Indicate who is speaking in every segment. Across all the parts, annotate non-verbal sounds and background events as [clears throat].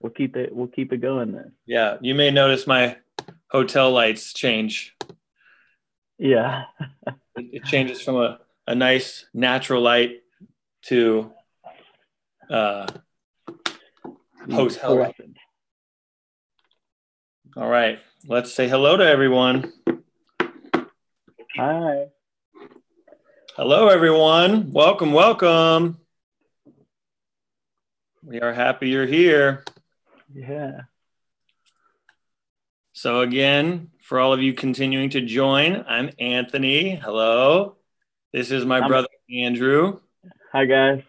Speaker 1: we'll keep it we'll keep it going then.
Speaker 2: Yeah, you may notice my hotel lights change.
Speaker 1: Yeah.
Speaker 2: it, changes from a, a nice natural light to uh, hotel light. All right, let's say hello to everyone.
Speaker 1: Hi.
Speaker 2: Hello, everyone. Welcome, welcome. We are happy you're here.
Speaker 1: Yeah.
Speaker 2: So, again, for all of you continuing to join, I'm Anthony. Hello. This is my
Speaker 1: I'm-
Speaker 2: brother, Andrew.
Speaker 1: Hi guys.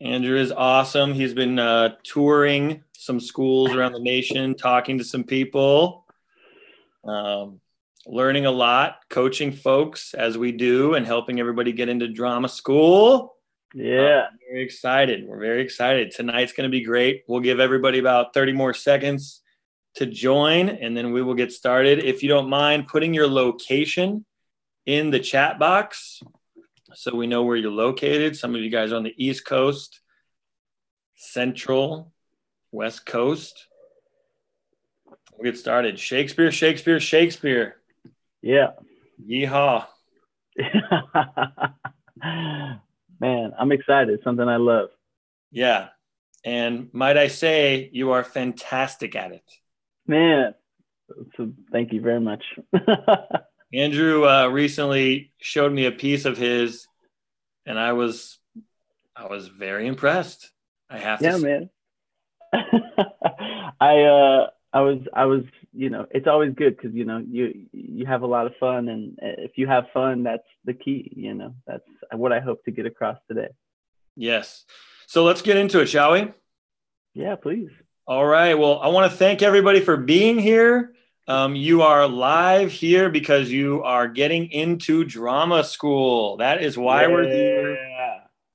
Speaker 2: Andrew is awesome. He's been uh, touring some schools around the nation, talking to some people, um, learning a lot, coaching folks as we do, and helping everybody get into drama school.
Speaker 1: Uh, yeah.
Speaker 2: I'm very excited. We're very excited. Tonight's going to be great. We'll give everybody about 30 more seconds to join, and then we will get started. If you don't mind putting your location in the chat box so we know where you're located. Some of you guys are on the East Coast, Central, West Coast. We'll get started. Shakespeare, Shakespeare, Shakespeare.
Speaker 1: Yeah.
Speaker 2: Yeehaw. [laughs]
Speaker 1: Man, I'm excited. Something I love.
Speaker 2: Yeah. And might I say, you are fantastic at it.
Speaker 1: Man. So thank you very much. [laughs]
Speaker 2: Andrew uh, recently showed me a piece of his, and I was, I was very impressed. I have to
Speaker 1: yeah, man. [laughs] I uh I was I was you know it's always good because you know you you have a lot of fun and if you have fun that's the key you know that's what I hope to get across today.
Speaker 2: Yes. So let's get into it, shall we?
Speaker 1: Yeah, please.
Speaker 2: All right. Well, I want to thank everybody for being here. Um, you are live here because you are getting into drama school. That is why we're here.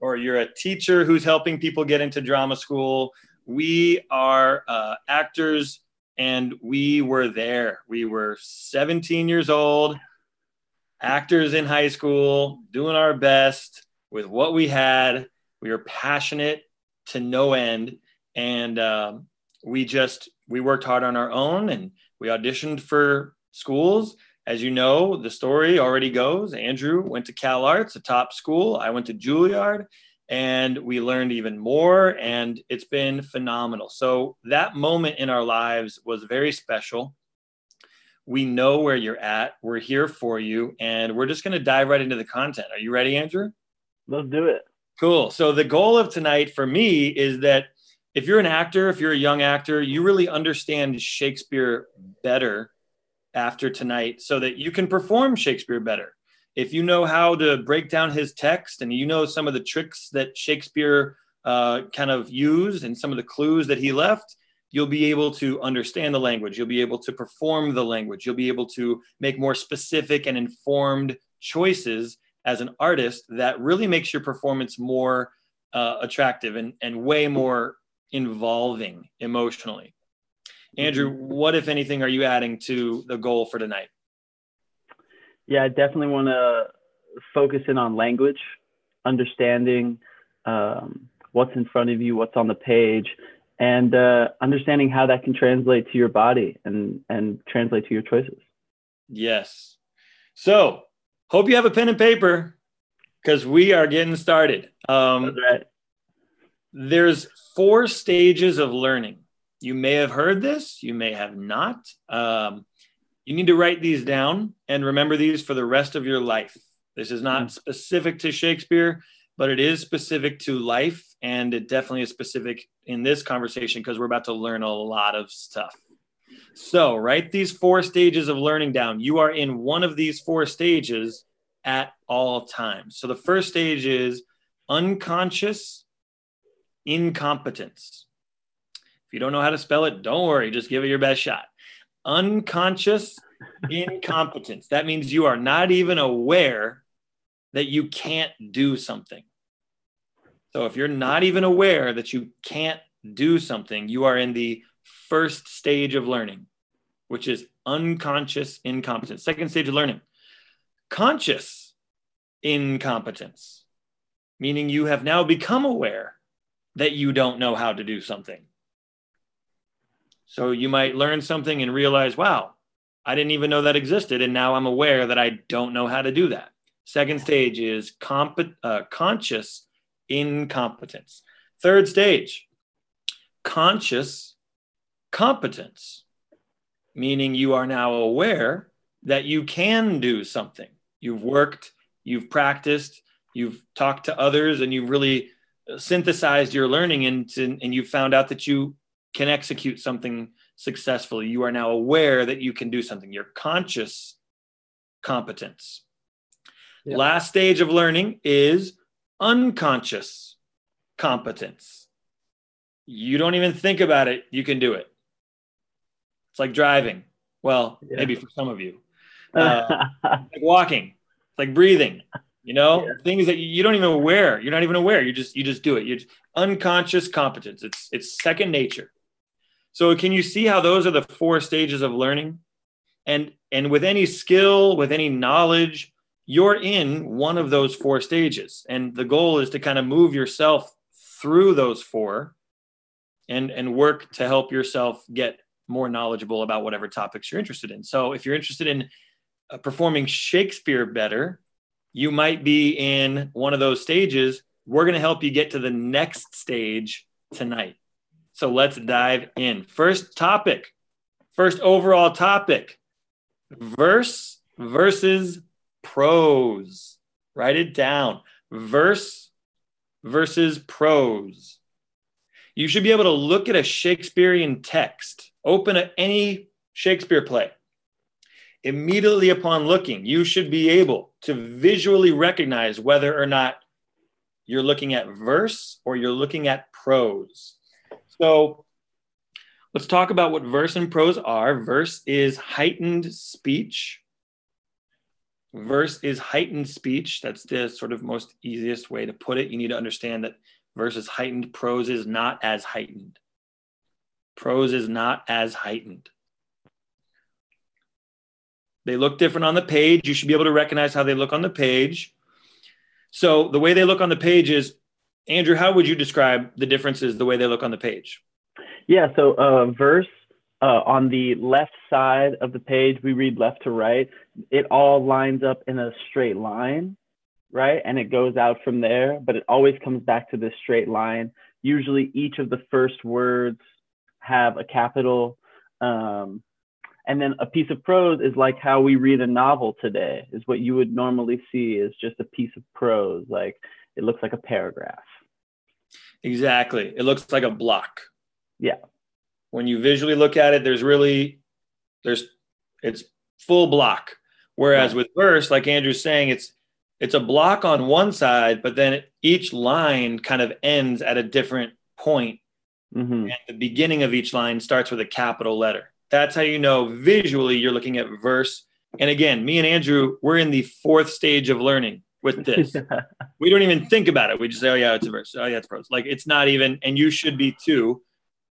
Speaker 2: Or you're a teacher who's helping people get into drama school. We are uh, actors and we were there. We were 17 years old, actors in high school, doing our best with what we had. We were passionate to no end. And um, we just, we worked hard on our own and we auditioned for schools. As you know, the story already goes. Andrew went to CalArts, a top school. I went to Juilliard, and we learned even more, and it's been phenomenal. So, that moment in our lives was very special. We know where you're at. We're here for you, and we're just going to dive right into the content. Are you ready, Andrew?
Speaker 1: Let's do it.
Speaker 2: Cool. So, the goal of tonight for me is that if you're an actor, if you're a young actor, you really understand Shakespeare better after tonight so that you can perform Shakespeare better. If you know how to break down his text and you know some of the tricks that Shakespeare uh, kind of used and some of the clues that he left, you'll be able to understand the language. You'll be able to perform the language. You'll be able to make more specific and informed choices as an artist that really makes your performance more uh, attractive and, and way more involving emotionally. Andrew, what, if anything, are you adding to the goal for tonight?
Speaker 1: Yeah, I definitely want to focus in on language, understanding um, what's in front of you, what's on the page, and uh, understanding how that can translate to your body and and translate to your choices.
Speaker 2: Yes. So, hope you have a pen and paper because we are getting started. Um,
Speaker 1: right.
Speaker 2: there's four stages of learning. You may have heard this, you may have not. Um, you need to write these down and remember these for the rest of your life. This is not
Speaker 1: Mm.
Speaker 2: specific to Shakespeare, but it is specific to life. And it definitely is specific in this conversation because we're about to learn a lot of stuff. So, write these four stages of learning down. You are in one of these four stages at all times. So, the first stage is unconscious incompetence. If you don't know how to spell it, don't worry, just give it your best shot. Unconscious incompetence. That means you are not even aware that you can't do something. So if you're not even aware that you can't do something, you are in the first stage of learning, which is unconscious incompetence. Second stage of learning, conscious incompetence, meaning you have now become aware that you don't know how to do something. So you might learn something and realize, wow, I didn't even know that existed. And now I'm aware that I don't know how to do that. Second stage is comp- uh, conscious incompetence. Third stage, conscious competence, meaning you are now aware that you can do something. You've worked, you've practiced, you've talked to others, and you've really synthesized your learning and, and you found out that you can execute something successfully. You are now aware that you can do something. Your conscious competence. Yep. Last stage of learning is unconscious competence. You don't even think about it, you can do it. It's like driving. Well, yeah. maybe for some of you. [laughs] Uh, like walking, like breathing. You know, yeah. things that you don't even aware. You're not even aware. You just you just do it. You're unconscious competence. It's it's second nature. So can you see how those are the four stages of learning? And and with any skill, with any knowledge, you're in one of those four stages. And the goal is to kind of move yourself through those four and and work to help yourself get more knowledgeable about whatever topics you're interested in. So if you're interested in uh, performing Shakespeare better, you might be in one of those stages. We're going to help you get to the next stage tonight. So let's dive in. First topic, first overall topic verse versus prose. Write it down. Verse versus prose. You should be able to look at a Shakespearean text, open at any Shakespeare play, immediately upon looking, you should be able to visually recognize whether or not you're looking at verse or you're looking at prose. So let's talk about what verse and prose are. Verse is heightened speech. Verse is heightened speech. That's the sort of most easiest way to put it. You need to understand that verse is heightened, prose is not as heightened. Prose is not as heightened. They look different on the page. You should be able to recognize how they look on the page. So the way they look on the page is, Andrew, how would you describe the differences the way they look on the page?
Speaker 1: Yeah, so uh, verse uh, on the left side of the page, we read left to right. It all lines up in a straight line, right? And it goes out from there, but it always comes back to this straight line. Usually, each of the first words have a capital. Um, and then a piece of prose is like how we read a novel today is what you would normally see is just a piece of prose like it looks like a paragraph
Speaker 2: exactly. It looks like a block.
Speaker 1: Yeah.
Speaker 2: When you visually look at it there's really there's it's full block. Whereas right. with verse like andrew's saying it's it's a block on one side but then each line kind of ends at a different point. Mm-hmm. and the beginning of each line starts with a capital letter. That's how you know visually you're looking at verse. And again, me and Andrew, we're in the fourth stage of learning with [laughs] this. we don't even think about it. We just say, oh, yeah, it's a verse. Oh, yeah, it's prose. Like it's not even, and you should be too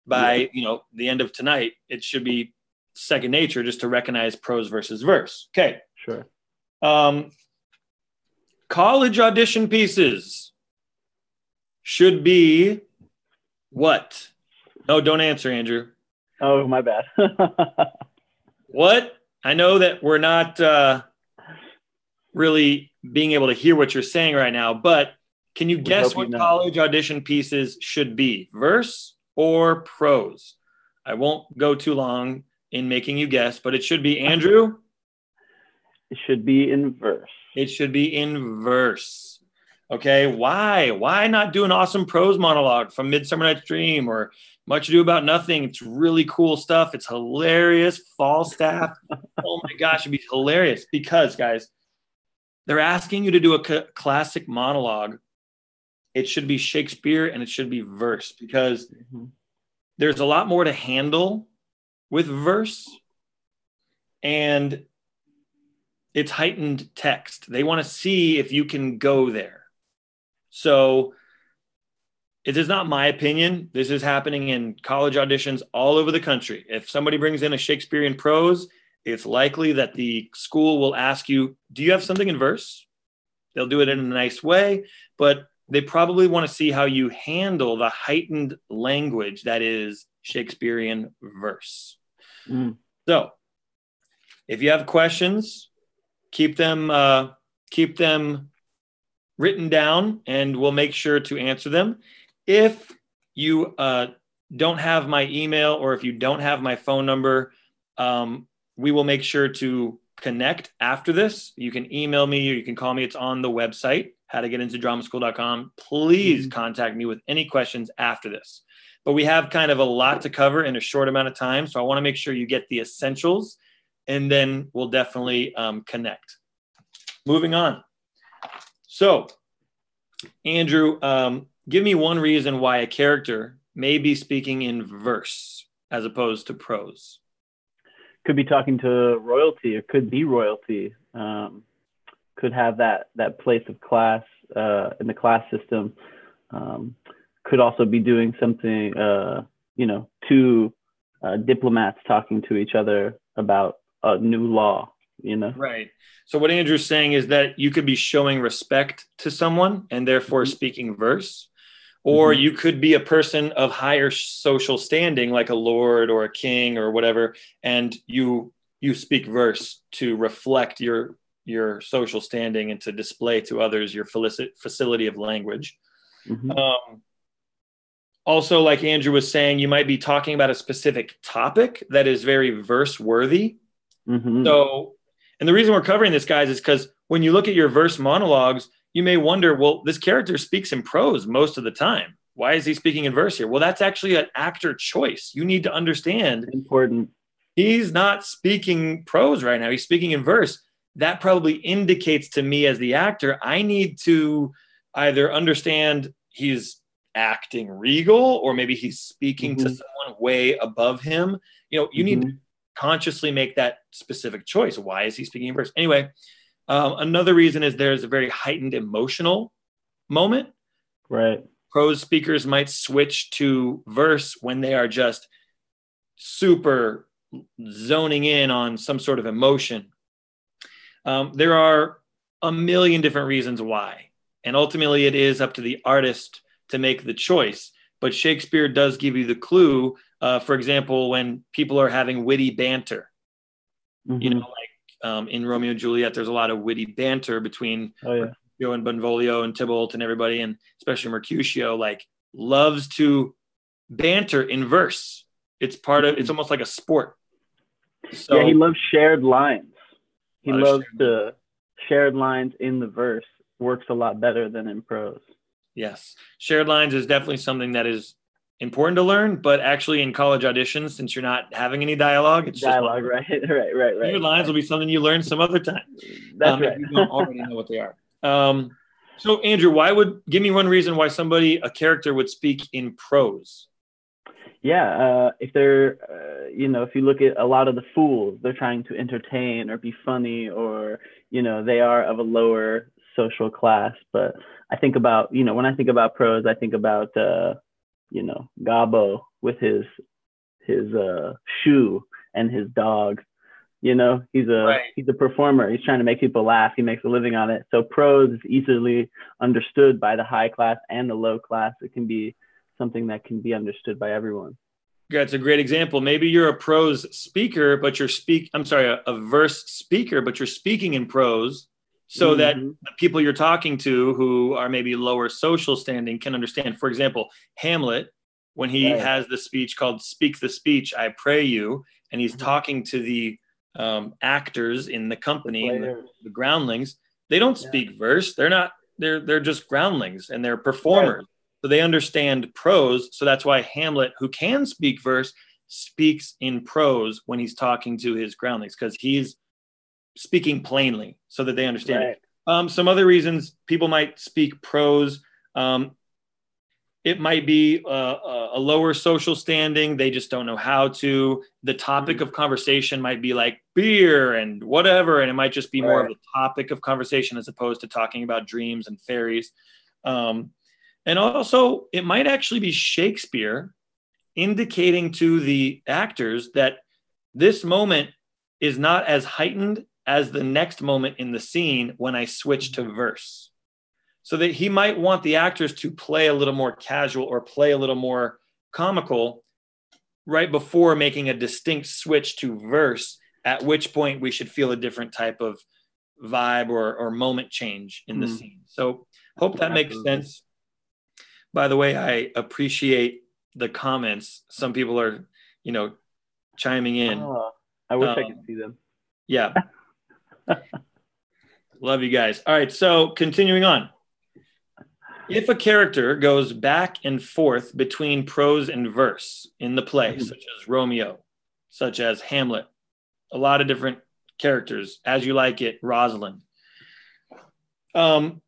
Speaker 2: by, yeah. you know, the end of tonight. It should be second nature just to recognize prose versus verse. Okay.
Speaker 1: Sure.
Speaker 2: Um, college audition pieces should be what? No, don't answer, Andrew.
Speaker 1: Oh, my bad. [laughs]
Speaker 2: what? I know that we're not uh, really being able to hear what you're saying right now, but can you guess what college audition pieces should be? Verse or prose? I won't go too long in making you guess, but it should be Andrew.
Speaker 1: It should be in verse.
Speaker 2: It should be in verse. Okay, why? Why not do an awesome prose monologue from Midsummer Night's Dream or much Ado About Nothing. It's really cool stuff. It's hilarious. Falstaff. [laughs] oh my gosh, it'd be hilarious because, guys, they're asking you to do a c- classic monologue. It should be Shakespeare and it should be verse because mm-hmm. there's a lot more to handle with verse and it's heightened text. They want to see if you can go there. So it is not my opinion. This is happening in college auditions all over the country. If somebody brings in a Shakespearean prose, it's likely that the school will ask you, Do you have something in verse? They'll do it in a nice way, but they probably want to see how you handle the heightened language that is Shakespearean verse. Mm. So, if you have questions, keep them uh, keep them written down, and we'll make sure to answer them. If you uh, don't have my email or if you don't have my phone number, um, we will make sure to connect after this. You can email me or you can call me. It's on the website, how to get into dramaschool.com. Please mm-hmm. contact me with any questions after this. But we have kind of a lot to cover in a short amount of time. So I want to make sure you get the essentials and then we'll definitely um, connect. Moving on. So, Andrew, um, give me one reason why a character may be speaking in verse as opposed to prose.
Speaker 1: Could be talking to royalty, or could be royalty. Um, could have that that place of class uh, in the class system. Um, could also be doing something, uh, you know, two uh, diplomats talking to each other about a new law. You know,
Speaker 2: right. So what Andrew's saying is that you could be showing respect to someone and therefore mm-hmm. speaking verse, or mm-hmm. you could be a person of higher social standing like a lord or a king or whatever and you you speak verse to reflect your your social standing and to display to others your felicit, facility of language mm-hmm. um, also like andrew was saying you might be talking about a specific topic that is very verse worthy mm-hmm. so and the reason we're covering this guys is because when you look at your verse monologues you may wonder, well, this character speaks in prose most of the time. Why is he speaking in verse here? Well, that's actually an actor choice. You need to understand.
Speaker 1: Important.
Speaker 2: He's not speaking prose right now. He's speaking in verse. That probably indicates to me as the actor, I need to either understand he's acting regal or maybe he's speaking mm-hmm. to someone way above him. You know, you mm-hmm. need to consciously make that specific choice. Why is he speaking in verse? Anyway, um, another reason is there's a very heightened emotional moment.
Speaker 1: Right.
Speaker 2: Prose speakers might switch to verse when they are just super zoning in on some sort of emotion. Um, there are a million different reasons why. And ultimately, it is up to the artist to make the choice. But Shakespeare does give you the clue. Uh, for example, when people are having witty banter, mm-hmm. you know, like um, in Romeo and Juliet, there's a lot of witty banter between oh, yeah. Mercutio and Benvolio and Tybalt and everybody, and especially Mercutio, like loves to banter in verse. It's part of. It's almost like a sport.
Speaker 1: So, yeah, he loves shared lines. He loves the shared lines in the verse. Works a lot better than in prose.
Speaker 2: Yes, shared lines is definitely something that is important to learn, but actually in college auditions, since you're not having any dialogue, it's
Speaker 1: dialogue, right, [laughs] right, right, right.
Speaker 2: Your lines will be something you learn some other time.
Speaker 1: That's um, right.
Speaker 2: you don't already know what they are. Um, so, Andrew, why would give me one reason why somebody, a character, would speak in prose?
Speaker 1: Yeah, uh, if they're, uh, you know, if you look at a lot of the fools, they're trying to entertain or be funny, or you know, they are of a lower social class. But I think about, you know, when I think about prose, I think about uh, you know, Gobbo with his his uh, shoe and his dog. You know, he's a right. he's a performer. He's trying to make people laugh. He makes a living on it. So prose is easily understood by the high class and the low class. It can be something that can be understood by everyone.
Speaker 2: That's a great example. Maybe you're a prose speaker, but you're speak. I'm sorry, a, a verse speaker, but you're speaking in prose so mm-hmm. that the people you're talking to who are maybe lower social standing can understand. For example, Hamlet, when he right. has the speech called Speak the Speech, I Pray You, and he's mm-hmm. talking to the um, actors in the company, the, the, the, groundlings, they don't speak yeah. verse. They're not, they're, they're just groundlings and they're performers. Right. So they understand prose. So that's why Hamlet, who can speak verse, speaks in prose when he's talking to his groundlings because he's speaking plainly so that they understand right. it. Um, some other reasons people might speak prose. Um, it might be a, a, lower social standing. They just don't know how to. The topic mm-hmm. of conversation might be like beer and whatever, and it might just be right. more of a topic of conversation as opposed to talking about dreams and fairies. Um, and also, it might actually be Shakespeare indicating to the actors that this moment is not as heightened as the next moment in the scene when I switch to verse. So that he might want the actors to play a little more casual or play a little more comical right before making a distinct switch to verse, at which point we should feel a different type of vibe or, or moment change in the mm. scene. So hope that makes sense. By the way, I appreciate the comments. Some people are, you know, chiming in. Oh,
Speaker 1: I wish um, I could see them.
Speaker 2: Yeah. [laughs] [laughs] Love you guys. All right. So continuing on. If a character goes back and forth between prose and verse in the play, mm-hmm. such as Romeo, such as Hamlet, a lot of different characters, as you like it, Rosalind. Um,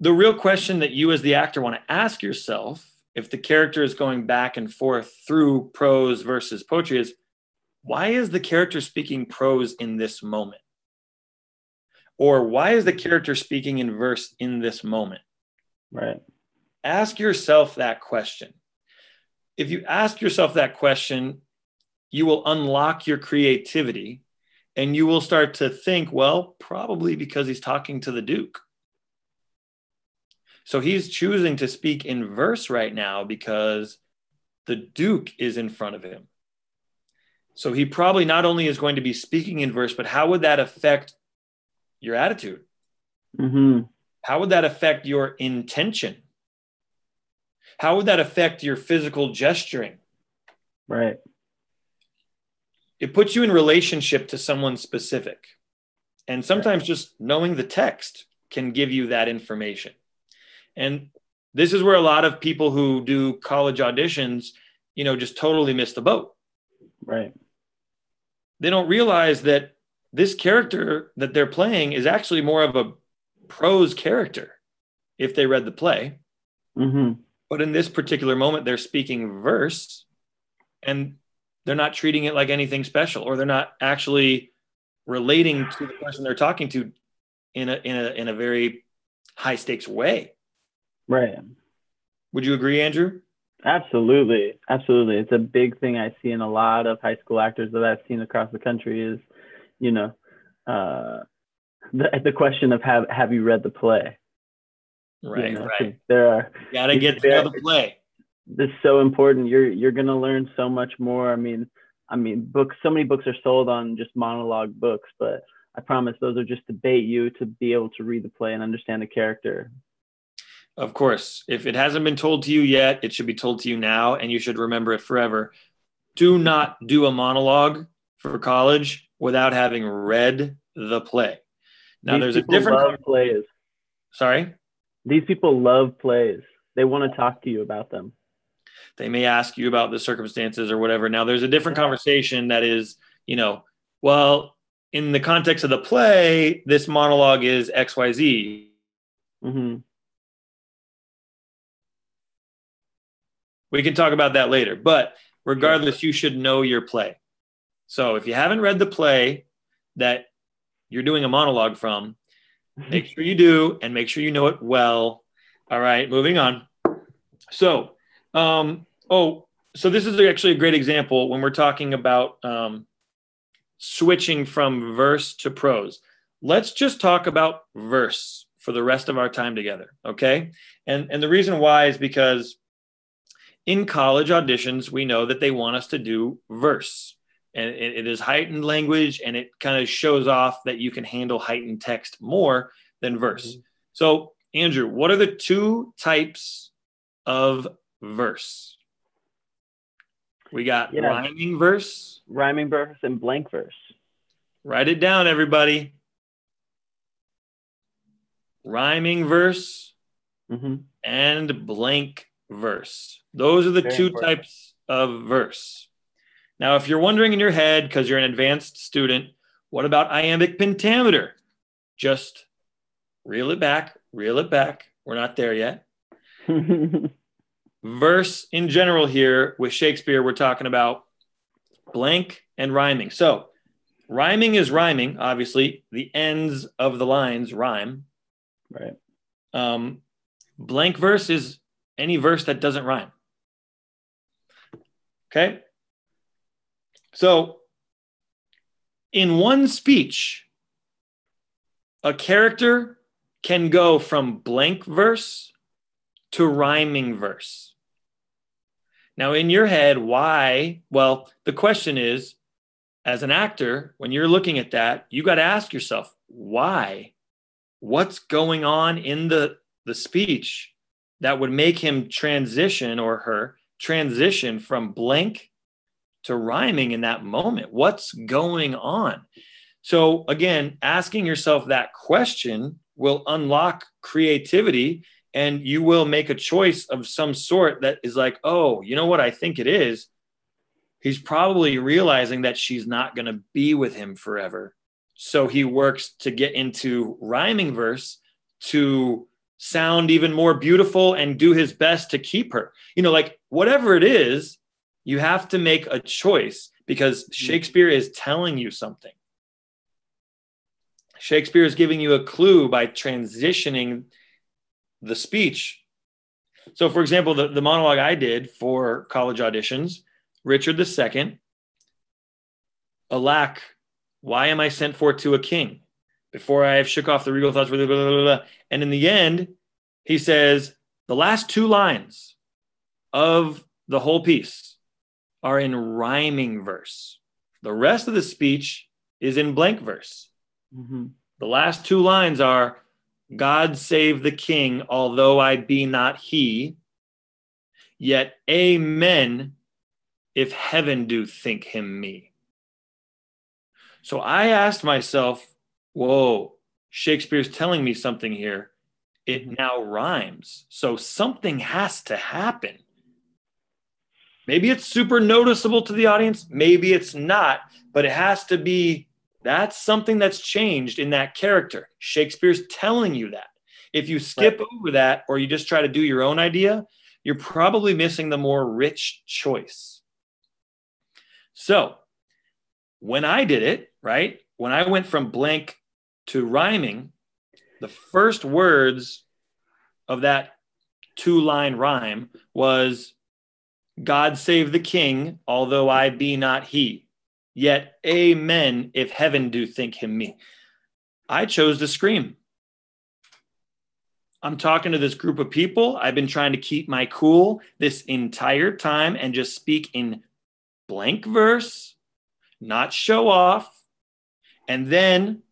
Speaker 2: the real question that you as the actor want to ask yourself if the character is going back and forth through prose versus poetry is why is the character speaking prose in this moment? Or why is the character speaking in verse in this moment?
Speaker 1: Right.
Speaker 2: Ask yourself that question. If you ask yourself that question, you will unlock your creativity and you will start to think, well, probably because he's talking to the Duke. So he's choosing to speak in verse right now because the Duke is in front of him. So he probably not only is going to be speaking in verse, but how would that affect your attitude?
Speaker 1: Mm-hmm.
Speaker 2: How would that affect your intention? How would that affect your physical gesturing?
Speaker 1: Right.
Speaker 2: It puts you in relationship to someone specific. And sometimes just knowing the text can give you that information. And this is where a lot of people who do college auditions, you know, just totally miss the boat.
Speaker 1: Right.
Speaker 2: They don't realize that this character that they're playing is actually more of a prose character if they read the play.
Speaker 1: Mm-hmm.
Speaker 2: But in this particular moment, they're speaking verse and they're not treating it like anything special, or they're not actually relating to the person they're talking to in a in a in a very high stakes way.
Speaker 1: Right.
Speaker 2: Would you agree, Andrew?
Speaker 1: Absolutely. Absolutely. It's a big thing I see in a lot of high school actors that I've seen across the country is, you know, uh, the, the question of have, have you read the play?
Speaker 2: Right, you know, right.
Speaker 1: There are,
Speaker 2: you gotta get to know the play.
Speaker 1: This is so important. You're, you're going to learn so much more. I mean, I mean, books, so many books are sold on just monologue books, but I promise those are just to bait you to be able to read the play and understand the character.
Speaker 2: Of course. If it hasn't been told to you yet, it should be told to you now, and you should remember it forever. Do not do a monologue for college without having read the play. Now, These there's a different
Speaker 1: love plays.
Speaker 2: Sorry.
Speaker 1: These people love plays. They want to talk to you about them.
Speaker 2: They may ask you about the circumstances or whatever. Now, there's a different conversation that is, you know, well, in the context of the play, this monologue is X, Y, Z.
Speaker 1: Mm-hmm.
Speaker 2: We can talk about that later. But regardless, you should know your play. So if you haven't read the play that you're doing a monologue from, make sure you do and make sure you know it well. All right, moving on. So, um, oh, so this is actually a great example when we're talking about um, switching from verse to prose. Let's just talk about verse for the rest of our time together, okay? And and the reason why is because in college auditions, we know that they want us to do verse. And it, it is heightened language and it kind of shows off that you can handle heightened text more than verse. Mm-hmm. So, Andrew, what are the two types of verse? We got yeah. rhyming verse,
Speaker 1: rhyming verse, and blank verse.
Speaker 2: Write it down, everybody. Rhyming verse
Speaker 1: mm-hmm.
Speaker 2: and blank verse. Those are the Very two important. types of verse. Now, if you're wondering in your head, because you're an advanced student, what about iambic pentameter? Just reel it back, reel it back. We're not there yet. [laughs] verse in general here with Shakespeare, we're talking about blank and rhyming. So, rhyming is rhyming, obviously, the ends of the lines rhyme.
Speaker 1: Right.
Speaker 2: Um, blank verse is any verse that doesn't rhyme. Okay. So, in one speech, a character can go from blank verse to rhyming verse. Now, in your head, why? Well, the question is as an actor, when you're looking at that, you got to ask yourself, why? What's going on in the, the speech that would make him transition or her transition from blank to rhyming in that moment? What's going on? So, again, asking yourself that question will unlock creativity and you will make a choice of some sort that is like, oh, you know what I think it is? He's probably realizing that she's not going to be with him forever. So he works to get into rhyming verse to sound even more beautiful and do his best to keep her. You know, like whatever it is, you have to make a choice because mm-hmm. Shakespeare is telling you something. Shakespeare is giving you a clue by transitioning the speech. So, for example, the, the monologue I did for college auditions, Richard II, alack, why am I sent for to a king? Before I have shook off the regal thoughts, blah, blah, blah, and in the end, he says the last two lines of the whole piece are in rhyming verse. The rest of the speech is in blank verse. Mm-hmm. The last two lines are God save the king, although I be not he. Yet, amen, if heaven do think him me. So I asked myself, whoa, Shakespeare's telling me something here. It mm-hmm. now rhymes. So something has to happen. Maybe it's super noticeable to the audience, maybe it's not, but it has to be that's something that's changed in that character. Shakespeare's telling you that. If you skip right. over that or you just try to do your own idea, you're probably missing the more rich choice. So, when I did it, right? When I went from blank to rhyming, the first words of that two line rhyme was God save the king, although I be not he. Yet, amen, if heaven do think him me. I chose to scream. I'm talking to this group of people. I've been trying to keep my cool this entire time and just speak in blank verse, not show off. And then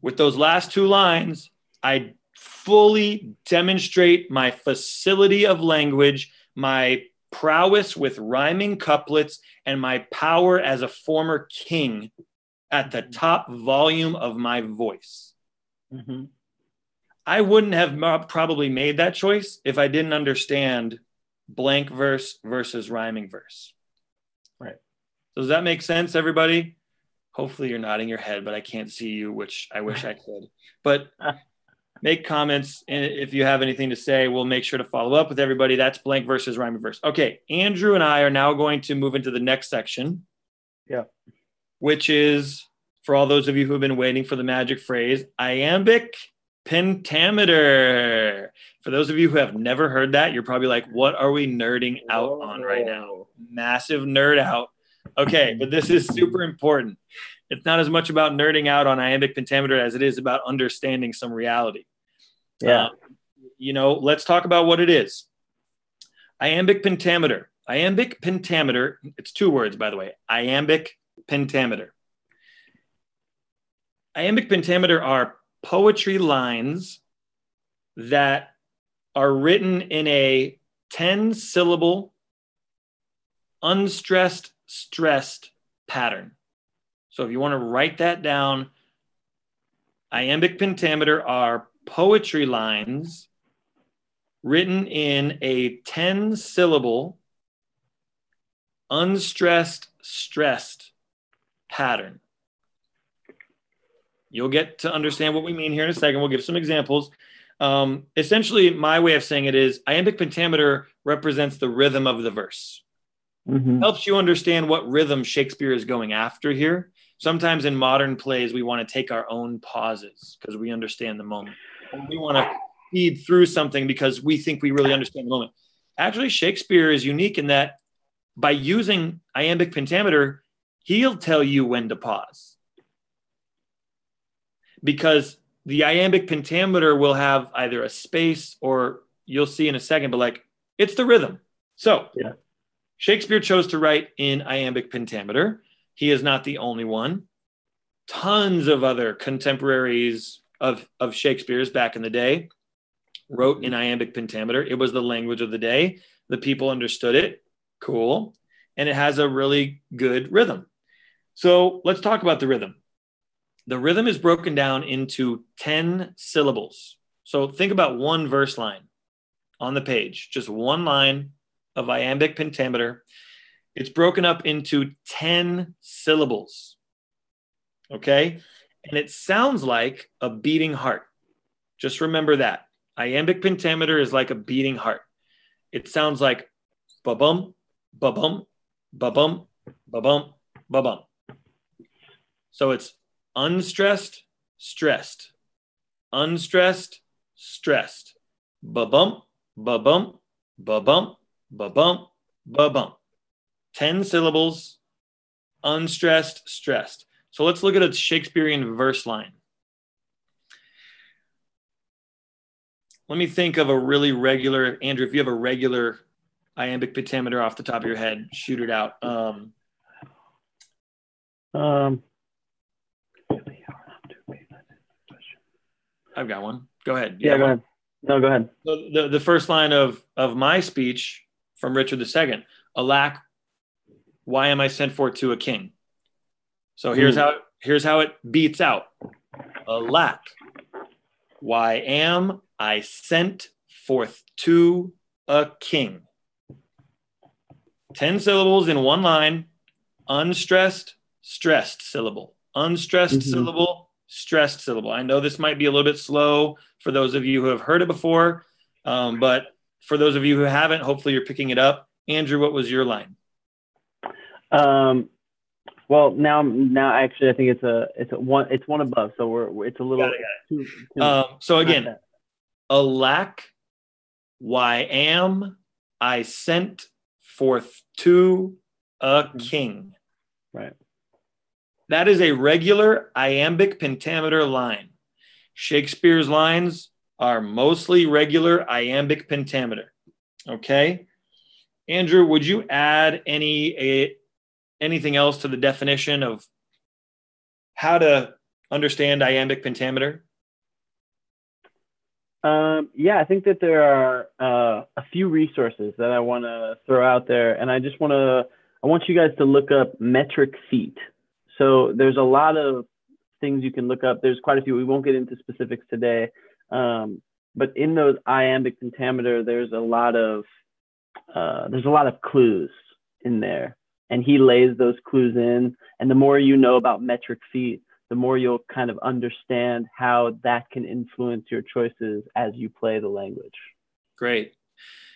Speaker 2: with those last two lines, I fully demonstrate my facility of language, my prowess with rhyming couplets, and my power as a former king at the top volume of my voice. Mm-hmm. I wouldn't have probably made that choice if I didn't understand blank verse versus rhyming verse.
Speaker 1: Right.
Speaker 2: So does that make sense, everybody? Hopefully you're nodding your head, but I can't see you, which I wish I could. But [laughs] make comments. And if you have anything to say, we'll make sure to follow up with everybody. That's blank versus rhyme verse. Okay. Andrew and I are now going to move into the next section.
Speaker 1: Yeah.
Speaker 2: Which is for all those of you who have been waiting for the magic phrase, iambic pentameter. For those of you who have never heard that, you're probably like, what are we nerding out Whoa. on right now? Massive nerd out. Okay, but this is super important. It's not as much about nerding out on iambic pentameter as it is about understanding some reality.
Speaker 1: Yeah. Uh,
Speaker 2: you know, let's talk about what it is. Iambic pentameter. Iambic pentameter, it's two words, by the way. Iambic pentameter. Iambic pentameter are poetry lines that are written in a 10 syllable, unstressed, stressed pattern. So if you want to write that down, iambic pentameter are poetry lines written in a 10 syllable, unstressed, stressed pattern. You'll get to understand what we mean here in a second. We'll give some examples. Um, essentially, my way of saying it is iambic pentameter represents the rhythm of the verse. Mm-hmm. Helps you understand what rhythm Shakespeare is going after here. Sometimes in modern plays, we want to take our own pauses because we understand the moment. We want to feed through something because we think we really understand the moment. Actually, Shakespeare is unique in that by using iambic pentameter, he'll tell you when to pause because the iambic pentameter will have either a space or you'll see in a second, but like it's the rhythm. So
Speaker 1: Yeah.
Speaker 2: Shakespeare chose to write in iambic pentameter. He is not the only one. Tons of other contemporaries of, of Shakespeare's back in the day wrote in iambic pentameter. It was the language of the day. The people understood it. Cool. And it has a really good rhythm. So let's talk about the rhythm. The rhythm is broken down into 10 syllables. So think about one verse line on the page, just one line of iambic pentameter. It's broken up into 10 syllables. Okay. And it sounds like a beating heart. Just remember that. Iambic pentameter is like a beating heart. It sounds like ba bum, ba bum, ba bum, ba bum, ba bum. So it's unstressed, stressed, unstressed, stressed, ba bum, ba bum, ba bum, ba bum, ba bum. 10 syllables, unstressed, stressed. So let's look at a Shakespearean verse line. Let me think of a really regular, Andrew, if you have a regular iambic pentameter off the top of your head, shoot it out. Um,
Speaker 1: Um,
Speaker 2: I've got one. Go ahead.
Speaker 1: yeah, go ahead. No, go ahead.
Speaker 2: The, the, the first line of, of my speech from Richard II, alack, why am I sent for to a king? So here's
Speaker 1: Mm.
Speaker 2: how here's how it beats out. Alack, why am I sent forth to a king? 10 syllables in one line, unstressed, stressed syllable, unstressed
Speaker 1: Mhm.
Speaker 2: syllable, stressed syllable. I know this might be a little bit slow for those of you who have heard it before, um, but for those of you who haven't, hopefully you're picking it up. Andrew, what was your line?
Speaker 1: Um, well, now, now actually, I think it's a, it's a one, it's one above. So we're, we're- it's a little.
Speaker 2: Got it,
Speaker 1: Too, too
Speaker 2: Um, so again,
Speaker 1: a
Speaker 2: lack, why am I sent forth to a
Speaker 1: Mhm.
Speaker 2: king?
Speaker 1: right.
Speaker 2: That is a regular iambic pentameter line. Shakespeare's lines are mostly regular iambic pentameter. Okay. Andrew, would you add any a, anything else to the definition of how to understand iambic pentameter?
Speaker 1: Um, yeah, I think that there are uh, a few resources that I want to throw out there, and I just want to I want you guys to look up metric feet. So there's a lot of things you can look up. There's quite a few. We won't get into specifics today, um, but in those iambic pentameter, there's a lot of uh, there's a lot of clues in there, and he lays those clues in. And the more you know about metric feet, the more you'll kind of understand how that can influence your choices as you play the language.
Speaker 2: Great.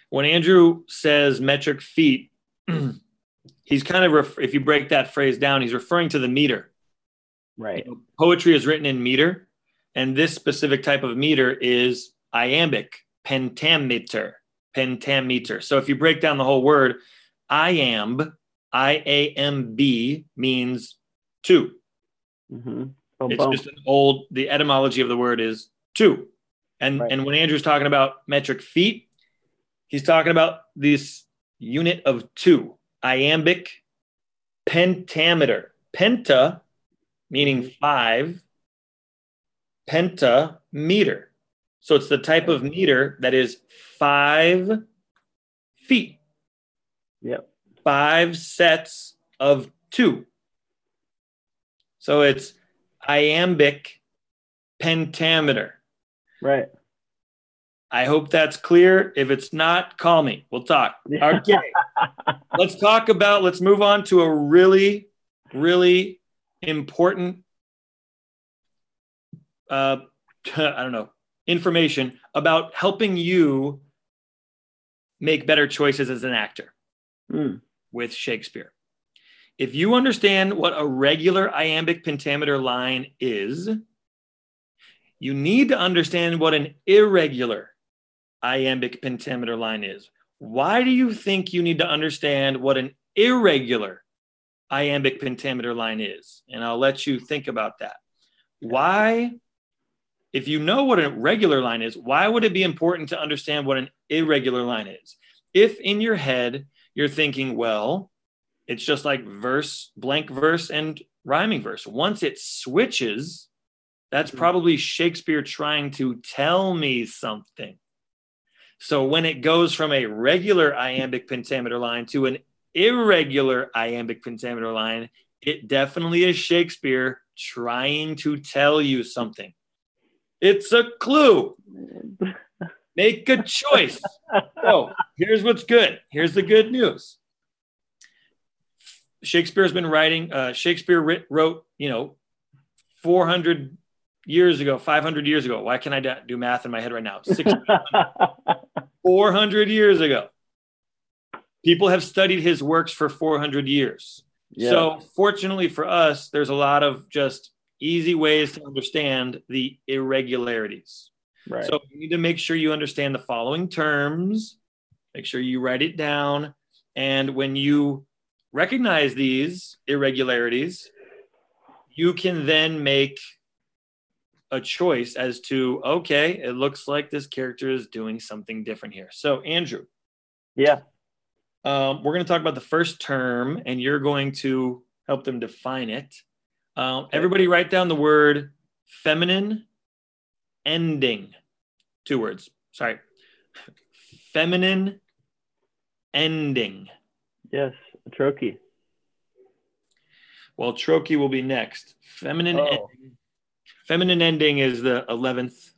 Speaker 2: When Andrew says metric feet, [clears throat] he's kind of, ref- if you break that phrase down, he's referring to the meter.
Speaker 1: Right.
Speaker 2: You know, poetry is written in meter, and this specific type of meter is iambic, pentameter, pentameter. So if you break down the whole word, iamb, I A M B means two.
Speaker 1: Mm-hmm. Boom,
Speaker 2: It's
Speaker 1: boom.
Speaker 2: just an old, the etymology of the word is two. And,
Speaker 1: Right.
Speaker 2: and when Andrew's talking about metric feet, he's talking about this unit of two, iambic pentameter. Penta, meaning
Speaker 1: Mhm.
Speaker 2: five, pentameter. So it's the type of meter that is five feet,
Speaker 1: Yep.
Speaker 2: Five sets of two. So it's iambic pentameter.
Speaker 1: Right.
Speaker 2: I hope that's clear. If it's not, call me. We'll talk. Okay. [laughs] let's talk about, let's move on to a really, really important, uh, [laughs] I don't know, information about helping you make better choices as an actor
Speaker 1: Mm.
Speaker 2: With Shakespeare. If you understand what a regular iambic pentameter line is, you need to understand what an irregular iambic pentameter line is. Why do you think you need to understand what an irregular iambic pentameter line is? And I'll let you think about that. Why if you know what a regular line is, why would it be important to understand what an irregular line is? If in your head you're thinking, well, it's just like verse, blank verse, and rhyming verse. Once it switches, that's mm-hmm. probably Shakespeare trying to tell me something. So when it goes from a regular iambic pentameter line to an irregular iambic pentameter line, it definitely is Shakespeare trying to tell you something. It's a clue. [laughs] Make a choice. so here's what's good. Here's the good news. Shakespeare's been writing. Uh, Shakespeare writ, wrote, you know, 400 years ago, 500 years ago. Why can't I do math in my head right now? [laughs] 400 years ago. People have studied his works for 400 years. Yeah. So, fortunately for us, there's a lot of just easy ways to understand the irregularities. Right. So, you need to make sure you understand the following terms, make sure you write it down. And when you recognize these irregularities, you can then make a choice as to okay, it looks like this character is doing something different here. So, Andrew.
Speaker 1: Yeah.
Speaker 2: Um, we're going to talk about the first term, and you're going to help them define it. Um, everybody, write down the word feminine ending. Two words. Sorry. Feminine ending.
Speaker 1: Yes, trochee.
Speaker 2: Well, trochee will be next. Feminine oh. ending. Feminine ending is the 11th.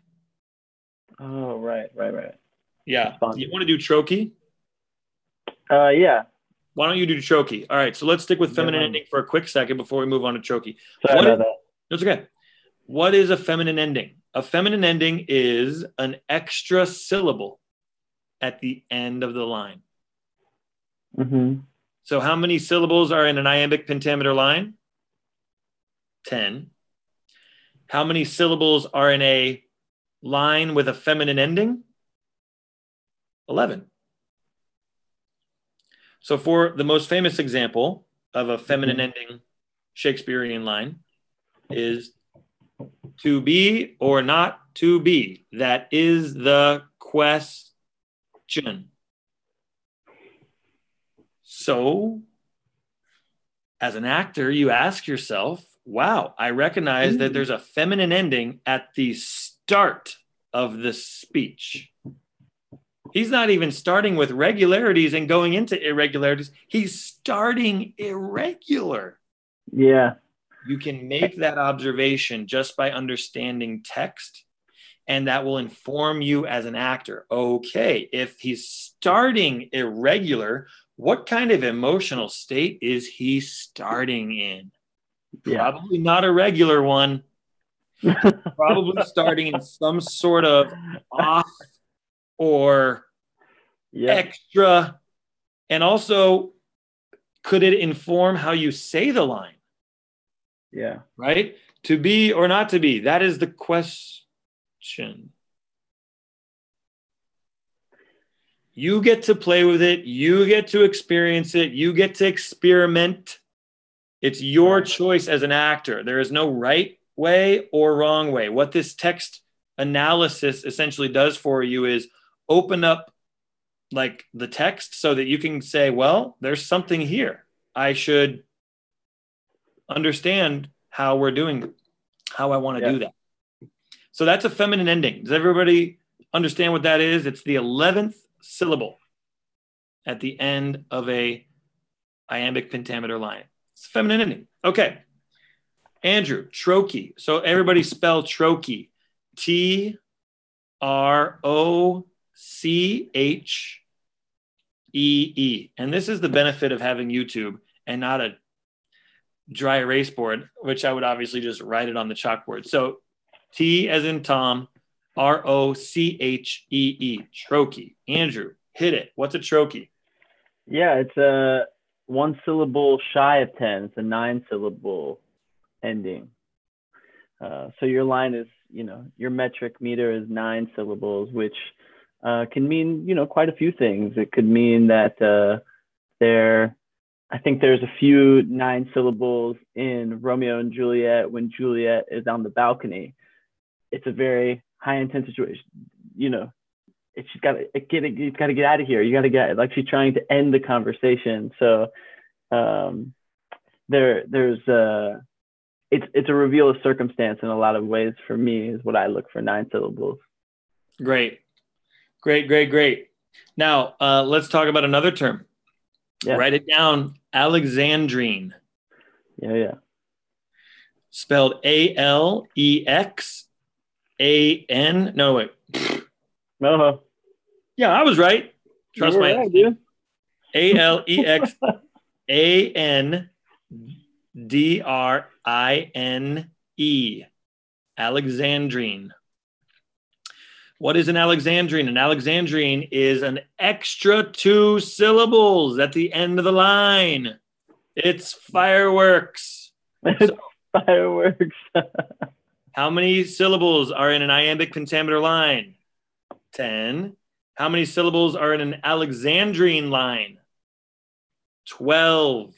Speaker 1: Oh, right, right, right.
Speaker 2: Yeah. You want to do trochee?
Speaker 1: Uh, yeah.
Speaker 2: Why don't you do trochee? All right, so let's stick with feminine yeah. ending for a quick second before we move on to trochee.
Speaker 1: Sorry what about is, that.
Speaker 2: That's okay. What is a feminine ending? A feminine ending is an extra syllable at the end of the line.
Speaker 1: Mm-hmm.
Speaker 2: So, how many syllables are in an iambic pentameter line? 10. How many syllables are in a line with a feminine ending? 11. So, for the most famous example of a feminine mm-hmm. ending Shakespearean line, is to be or not to be. That is the question. So, as an actor, you ask yourself, wow, I recognize that there's a feminine ending at the start of the speech. He's not even starting with regularities and going into irregularities. He's starting irregular.
Speaker 1: Yeah.
Speaker 2: You can make that observation just by understanding text, and that will inform you as an actor. Okay, if he's starting irregular, what kind of emotional state is he starting in? Yeah. Probably not a regular one. [laughs] Probably starting in some sort of off or yep. extra. And also, could it inform how you say the line?
Speaker 1: Yeah.
Speaker 2: Right? To be or not to be? That is the question. You get to play with it. You get to experience it. You get to experiment. It's your choice as an actor. There is no right way or wrong way. What this text analysis essentially does for you is open up like the text so that you can say, well, there's something here. I should understand how we're doing, how I want to yeah. do that. So that's a feminine ending. Does everybody understand what that is? It's the 11th syllable at the end of a iambic pentameter line. It's a feminine ending. Okay. Andrew, trochee. So everybody spell trochee. T R O C H E E. And this is the benefit of having YouTube and not a dry erase board, which I would obviously just write it on the chalkboard. So T as in Tom, R O C H E E, trochee. Andrew, hit it. What's a trochee?
Speaker 1: Yeah, it's a one syllable shy of 10. It's a nine syllable ending. Uh, so your line is, you know, your metric meter is nine syllables, which uh, can mean, you know, quite a few things. It could mean that uh, there, I think there's a few nine syllables in Romeo and Juliet when Juliet is on the balcony. it's a very high intense situation. You know, it's she's got to get it, you got to get out of here. You got to get like she's trying to end the conversation. So um, there there's a it's it's a reveal of circumstance in a lot of ways for me is what I look for nine syllables.
Speaker 2: Great, great, great, great. Now uh, let's talk about another term. Yeah. Write it down. Alexandrine.
Speaker 1: Yeah, yeah.
Speaker 2: Spelled A L E X A N. No wait.
Speaker 1: No.
Speaker 2: Yeah, I was right. Trust my right, A L E X A N D R I N E. Alexandrine. What is an Alexandrine? An Alexandrine is an extra two syllables at the end of the line. It's fireworks.
Speaker 1: So, fireworks. [laughs]
Speaker 2: how many syllables are in an iambic pentameter line? 10. How many syllables are in an Alexandrine line? 12.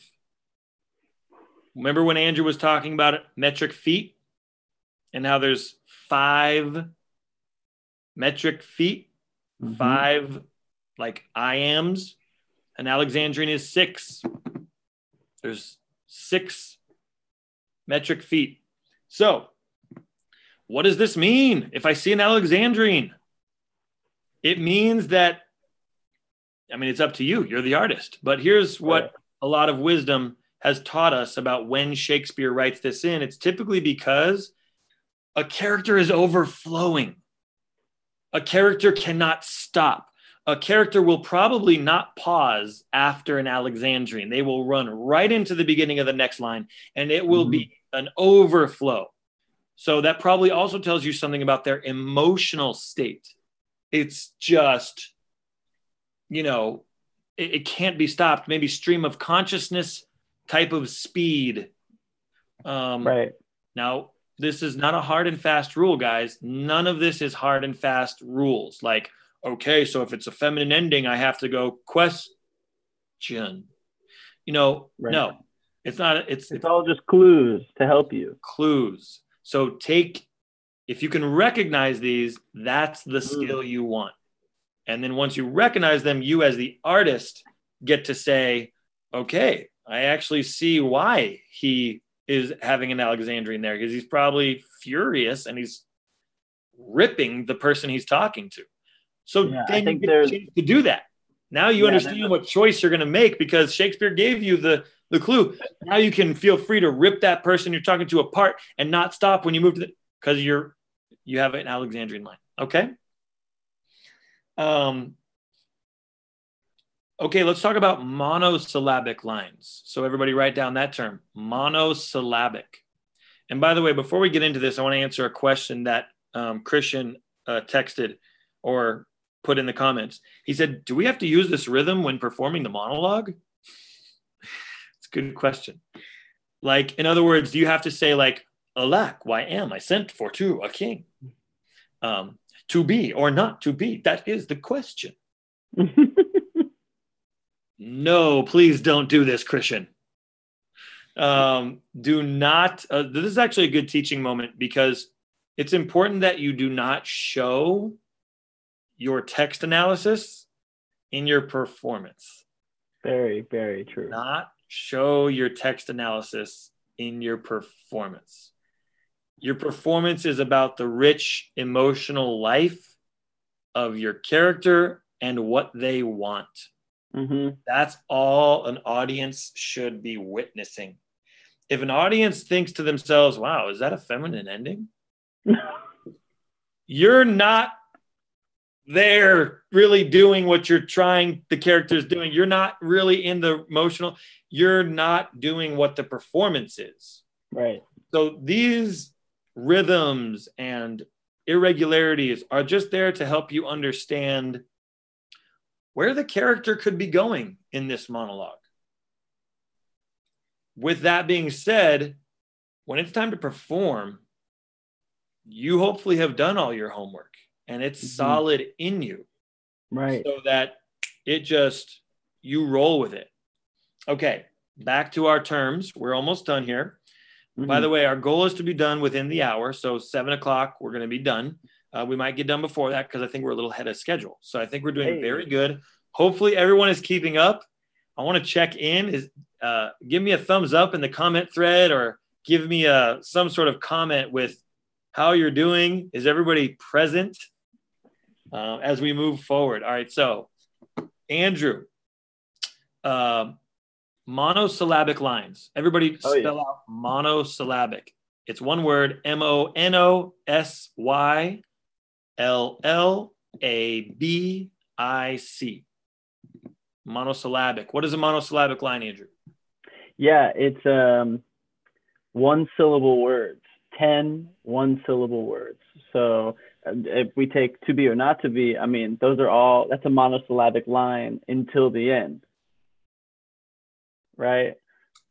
Speaker 2: Remember when Andrew was talking about metric feet and how there's five metric feet, mm-hmm. five like iambs, and Alexandrine is six. There's six metric feet. So, what does this mean if I see an Alexandrine? It means that, I mean, it's up to you. You're the artist. But here's what a lot of wisdom has taught us about when Shakespeare writes this in. It's typically because a character is overflowing. A character cannot stop. A character will probably not pause after an Alexandrine. They will run right into the beginning of the next line and it will mm-hmm. be an overflow. So that probably also tells you something about their emotional state. It's just, you know, it, it can't be stopped. Maybe stream of consciousness type of speed.
Speaker 1: Um, right.
Speaker 2: Now, this is not a hard and fast rule, guys. None of this is hard and fast rules. Like, okay, so if it's a feminine ending, I have to go question. You know, right. no, it's not. It's,
Speaker 1: it's, all just clues to help you.
Speaker 2: Clues. So take, if you can recognize these, that's the mm. skill you want. And then once you recognize them, you as the artist get to say, okay, I actually see why he is having an Alexandrine there because he's probably furious and he's ripping the person he's talking to. So yeah, then you get to do that. Now you yeah, understand what choice you're going to make because Shakespeare gave you the the clue. Now you can feel free to rip that person you're talking to apart and not stop when you move to the because you're you have an Alexandrine line. Okay. Um, Okay, let's talk about monosyllabic lines. So, everybody write down that term monosyllabic. And by the way, before we get into this, I want to answer a question that um, Christian uh, texted or put in the comments. He said, Do we have to use this rhythm when performing the monologue? [laughs] it's a good question. Like, in other words, do you have to say, like, alack, why am I sent for to a king? Um, to be or not to be? That is the question. [laughs] no, please don't do this, Christian. Um, do not, uh, this is actually a good teaching moment because it's important that you do not show your text analysis in your performance.
Speaker 1: Very, very true.
Speaker 2: Not show your text analysis in your performance. Your performance is about the rich emotional life of your character and what they want. Mm-hmm. That's all an audience should be witnessing. If an audience thinks to themselves, wow, is that a feminine ending? [laughs] you're not there really doing what you're trying, the character's doing. You're not really in the emotional, you're not doing what the performance is.
Speaker 1: Right.
Speaker 2: So these rhythms and irregularities are just there to help you understand where the character could be going in this monologue. With that being said, when it's time to perform, you hopefully have done all your homework and it's mm-hmm. solid in you.
Speaker 1: Right.
Speaker 2: So that it just, you roll with it. Okay, back to our terms. We're almost done here. By
Speaker 1: Mhm.
Speaker 2: the way, our goal is to be done within the hour. So seven o'clock, we're going to be done. Uh, we might get done before that because I think we're a little ahead of schedule. So I think we're doing
Speaker 1: Hey.
Speaker 2: very good. Hopefully, everyone is keeping up. I want to check in. Is uh, give me a thumbs up in the comment thread or give me a some sort of comment with how you're doing. Is everybody present uh, as we move forward? All right. So, Andrew, um, monosyllabic lines. Everybody
Speaker 1: Oh, yeah.
Speaker 2: spell out monosyllabic. It's one word M O N O S Y L L A B I C. Monosyllabic. What is a monosyllabic line, Andrew?
Speaker 1: Yeah, it's um, one syllable words, 10 one syllable words. So uh, if we take to be or not to be, I mean, those are all, that's a monosyllabic line until the end. Right?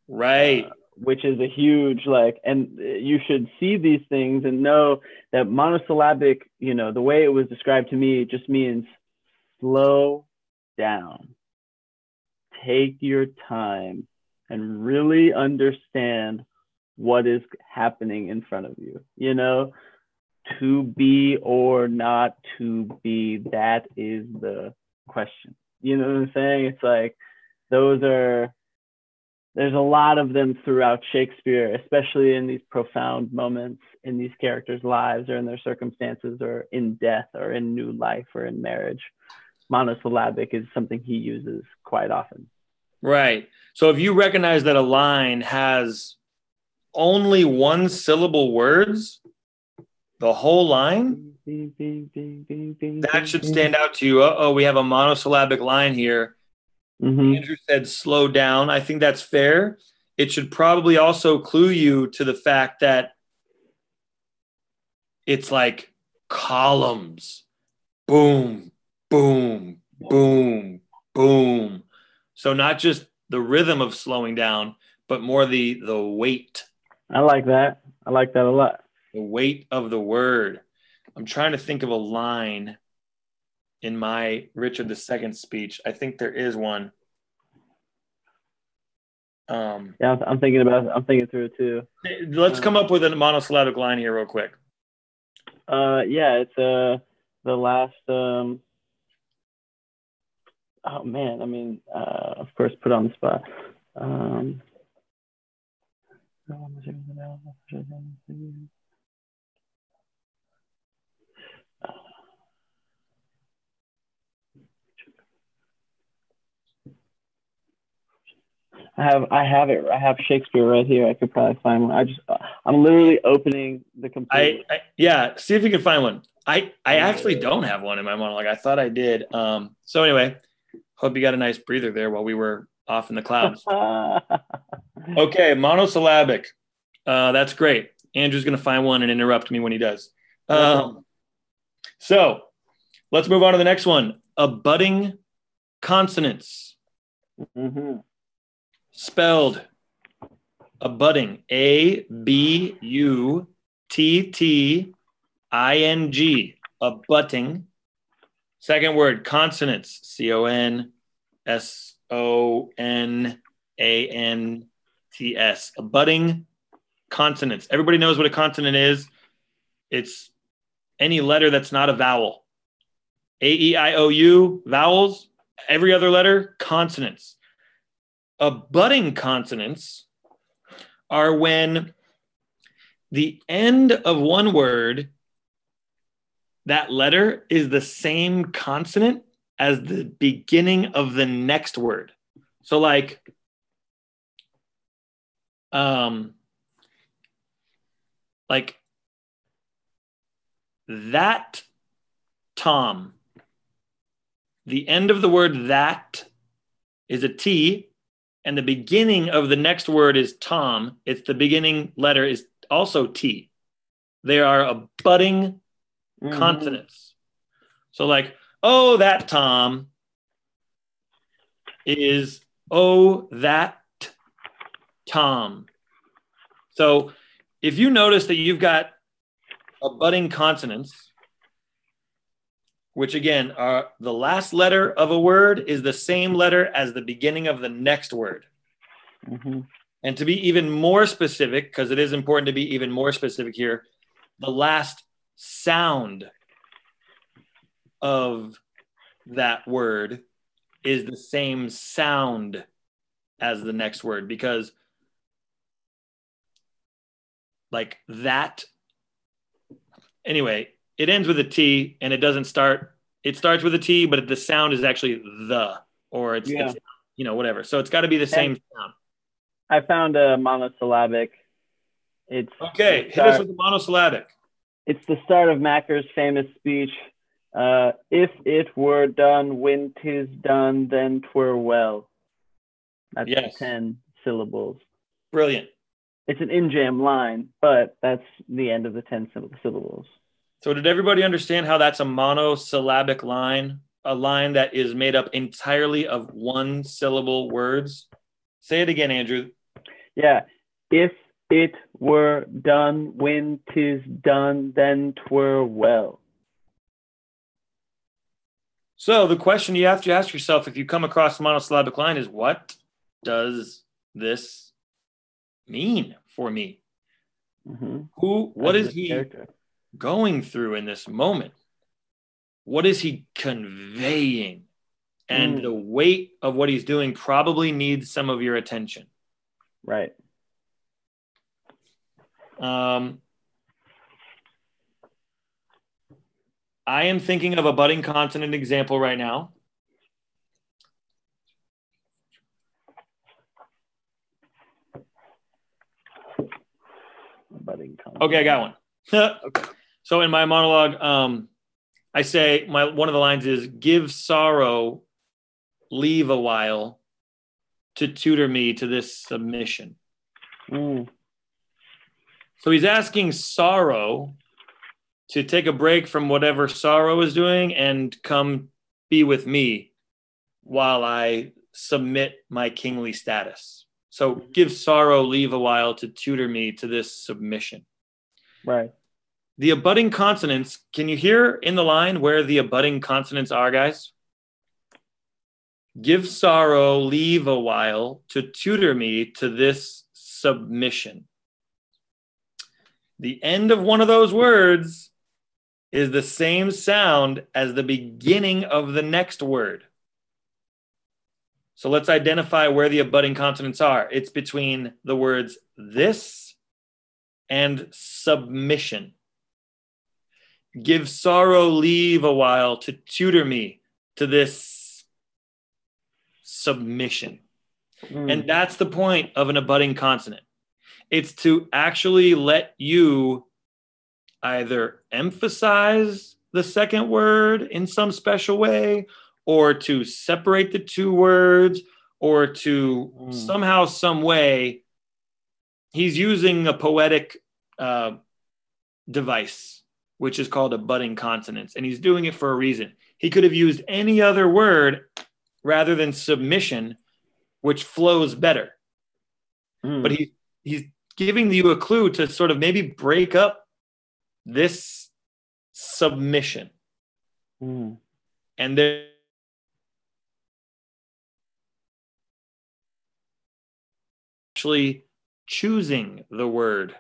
Speaker 2: Right.
Speaker 1: Uh, which is a huge like and you should see these things and know that monosyllabic you know the way it was described to me just means slow down. Take your time and really understand what is happening in front of you you know? To be or not to be that is the question. You know what i'm saying? It's like those are there's a lot of them throughout Shakespeare, especially in these profound moments in these characters' lives or in their circumstances or in death or in new life or in marriage. Monosyllabic is something he uses quite often.
Speaker 2: Right. So if you recognize that a line has only one syllable words, the whole line, that should stand out to you. Uh oh, we have a monosyllabic line here.
Speaker 1: Mhm.
Speaker 2: Andrew said slow down. I think that's fair. It should probably also clue you to the fact that it's like columns boom, boom, boom, boom. So not just the rhythm of slowing down, but more the the weight,
Speaker 1: I like that. I like that a lot.
Speaker 2: the weight of the word. I'm trying to think of a line in my Richard II speech. I think there is one. Um,
Speaker 1: Yeah, I'm- thinking about. I'm thinking through it too.
Speaker 2: let's come up with a monosyllabic line here, real quick.
Speaker 1: Uh, yeah, it's uh the last. Um, oh man, I mean, uh, of course, put on the spot. Um, I have I have it I have Shakespeare right here. I could probably find one. I just I'm literally opening the complete.
Speaker 2: I, I yeah, see if you can find one. I I actually don't have one in my monologue. I thought I did. Um, so anyway, hope you got a nice breather there while we were off in the clouds. [laughs] Okay, monosyllabic. Uh, that's great. Andrew's gonna find one and interrupt me when he does. Um, so let's move on to the next one. Abutting consonants
Speaker 1: hmm
Speaker 2: spelled abutting. A B U T T I N G. Abutting. Second word consonants. C O N S O N A N T S. Abutting consonants. Everybody knows what a consonant is. It's any letter that's not a vowel. A E I O U, vowels. Every other letter, consonants. Abutting consonants are when the end of one word, that letter is the same consonant as the beginning of the next word. So, like, um, like that Tom. The end of the word that is a T, and the beginning of the next word is Tom. It's the beginning letter is also T. They are abutting
Speaker 1: Mhm.
Speaker 2: consonants. So, like, oh, that Tom is oh, that Tom. So, if you notice that you've got abutting consonants, which again are the last letter of a word is the same letter as the beginning of the next word.
Speaker 1: Mhm.
Speaker 2: And to be even more specific, because it is important to be even more specific here, the last sound of that word is the same sound as the next word because like that anyway it ends with a t and it doesn't start it starts with a t but the sound is actually the or it's,
Speaker 1: Yeah.
Speaker 2: it's you know whatever so it's got to be the same sound
Speaker 1: I found a monosyllabic. It's
Speaker 2: okay hit us with the monosyllabic
Speaker 1: It's the start of Macbeth's famous speech. Uh, if it were done when 'tis done, then 'twere well. That's
Speaker 2: Yes.
Speaker 1: ten syllables.
Speaker 2: brilliant
Speaker 1: It's an in-jam line, but that's the end of the ten syllables.
Speaker 2: So did everybody understand how that's a monosyllabic line a line that is made up entirely of one syllable words say it again andrew
Speaker 1: Yeah. If it were done when 'tis done, then 'twere well.
Speaker 2: So the question you have to ask yourself if you come across a monosyllabic line is what does this mean for me?
Speaker 1: hmm
Speaker 2: Who what is he
Speaker 1: character.
Speaker 2: Going through in this moment? What is he conveying? And
Speaker 1: Mm.
Speaker 2: the weight of what he's doing probably needs some of your attention.
Speaker 1: Right.
Speaker 2: Um, I am thinking of abutting consonant example right now.
Speaker 1: Budding consonant.
Speaker 2: Okay, I got one. [laughs] okay. So in my monologue, um, I say my one of the lines is "Give sorrow, leave a while, to tutor me to this submission."
Speaker 1: Mm.
Speaker 2: So he's asking sorrow to take a break from whatever sorrow is doing and come be with me while I submit my kingly status. So give sorrow leave a while to tutor me to this submission.
Speaker 1: Right.
Speaker 2: The abutting consonants, can you hear in the line where the abutting consonants are, guys? Give sorrow, leave a while to tutor me to this submission. The end of one of those words is the same sound as the beginning of the next word. So let's identify where the abutting consonants are. It's between the words this and submission. Give sorrow leave a while to tutor me to this submission.
Speaker 1: Mm.
Speaker 2: And that's the point of an abutting consonant. It's to actually let you either emphasize the second word in some special way, or to separate the two words, or to
Speaker 1: Mm.
Speaker 2: somehow, some way, he's using a poetic uh, device, which is called abutting consonants, and he's doing it for a reason. He could have used any other word rather than submission, which flows better
Speaker 1: Mm.
Speaker 2: but he he's giving you a clue to sort of maybe break up this submission
Speaker 1: Mm.
Speaker 2: and they're actually choosing the word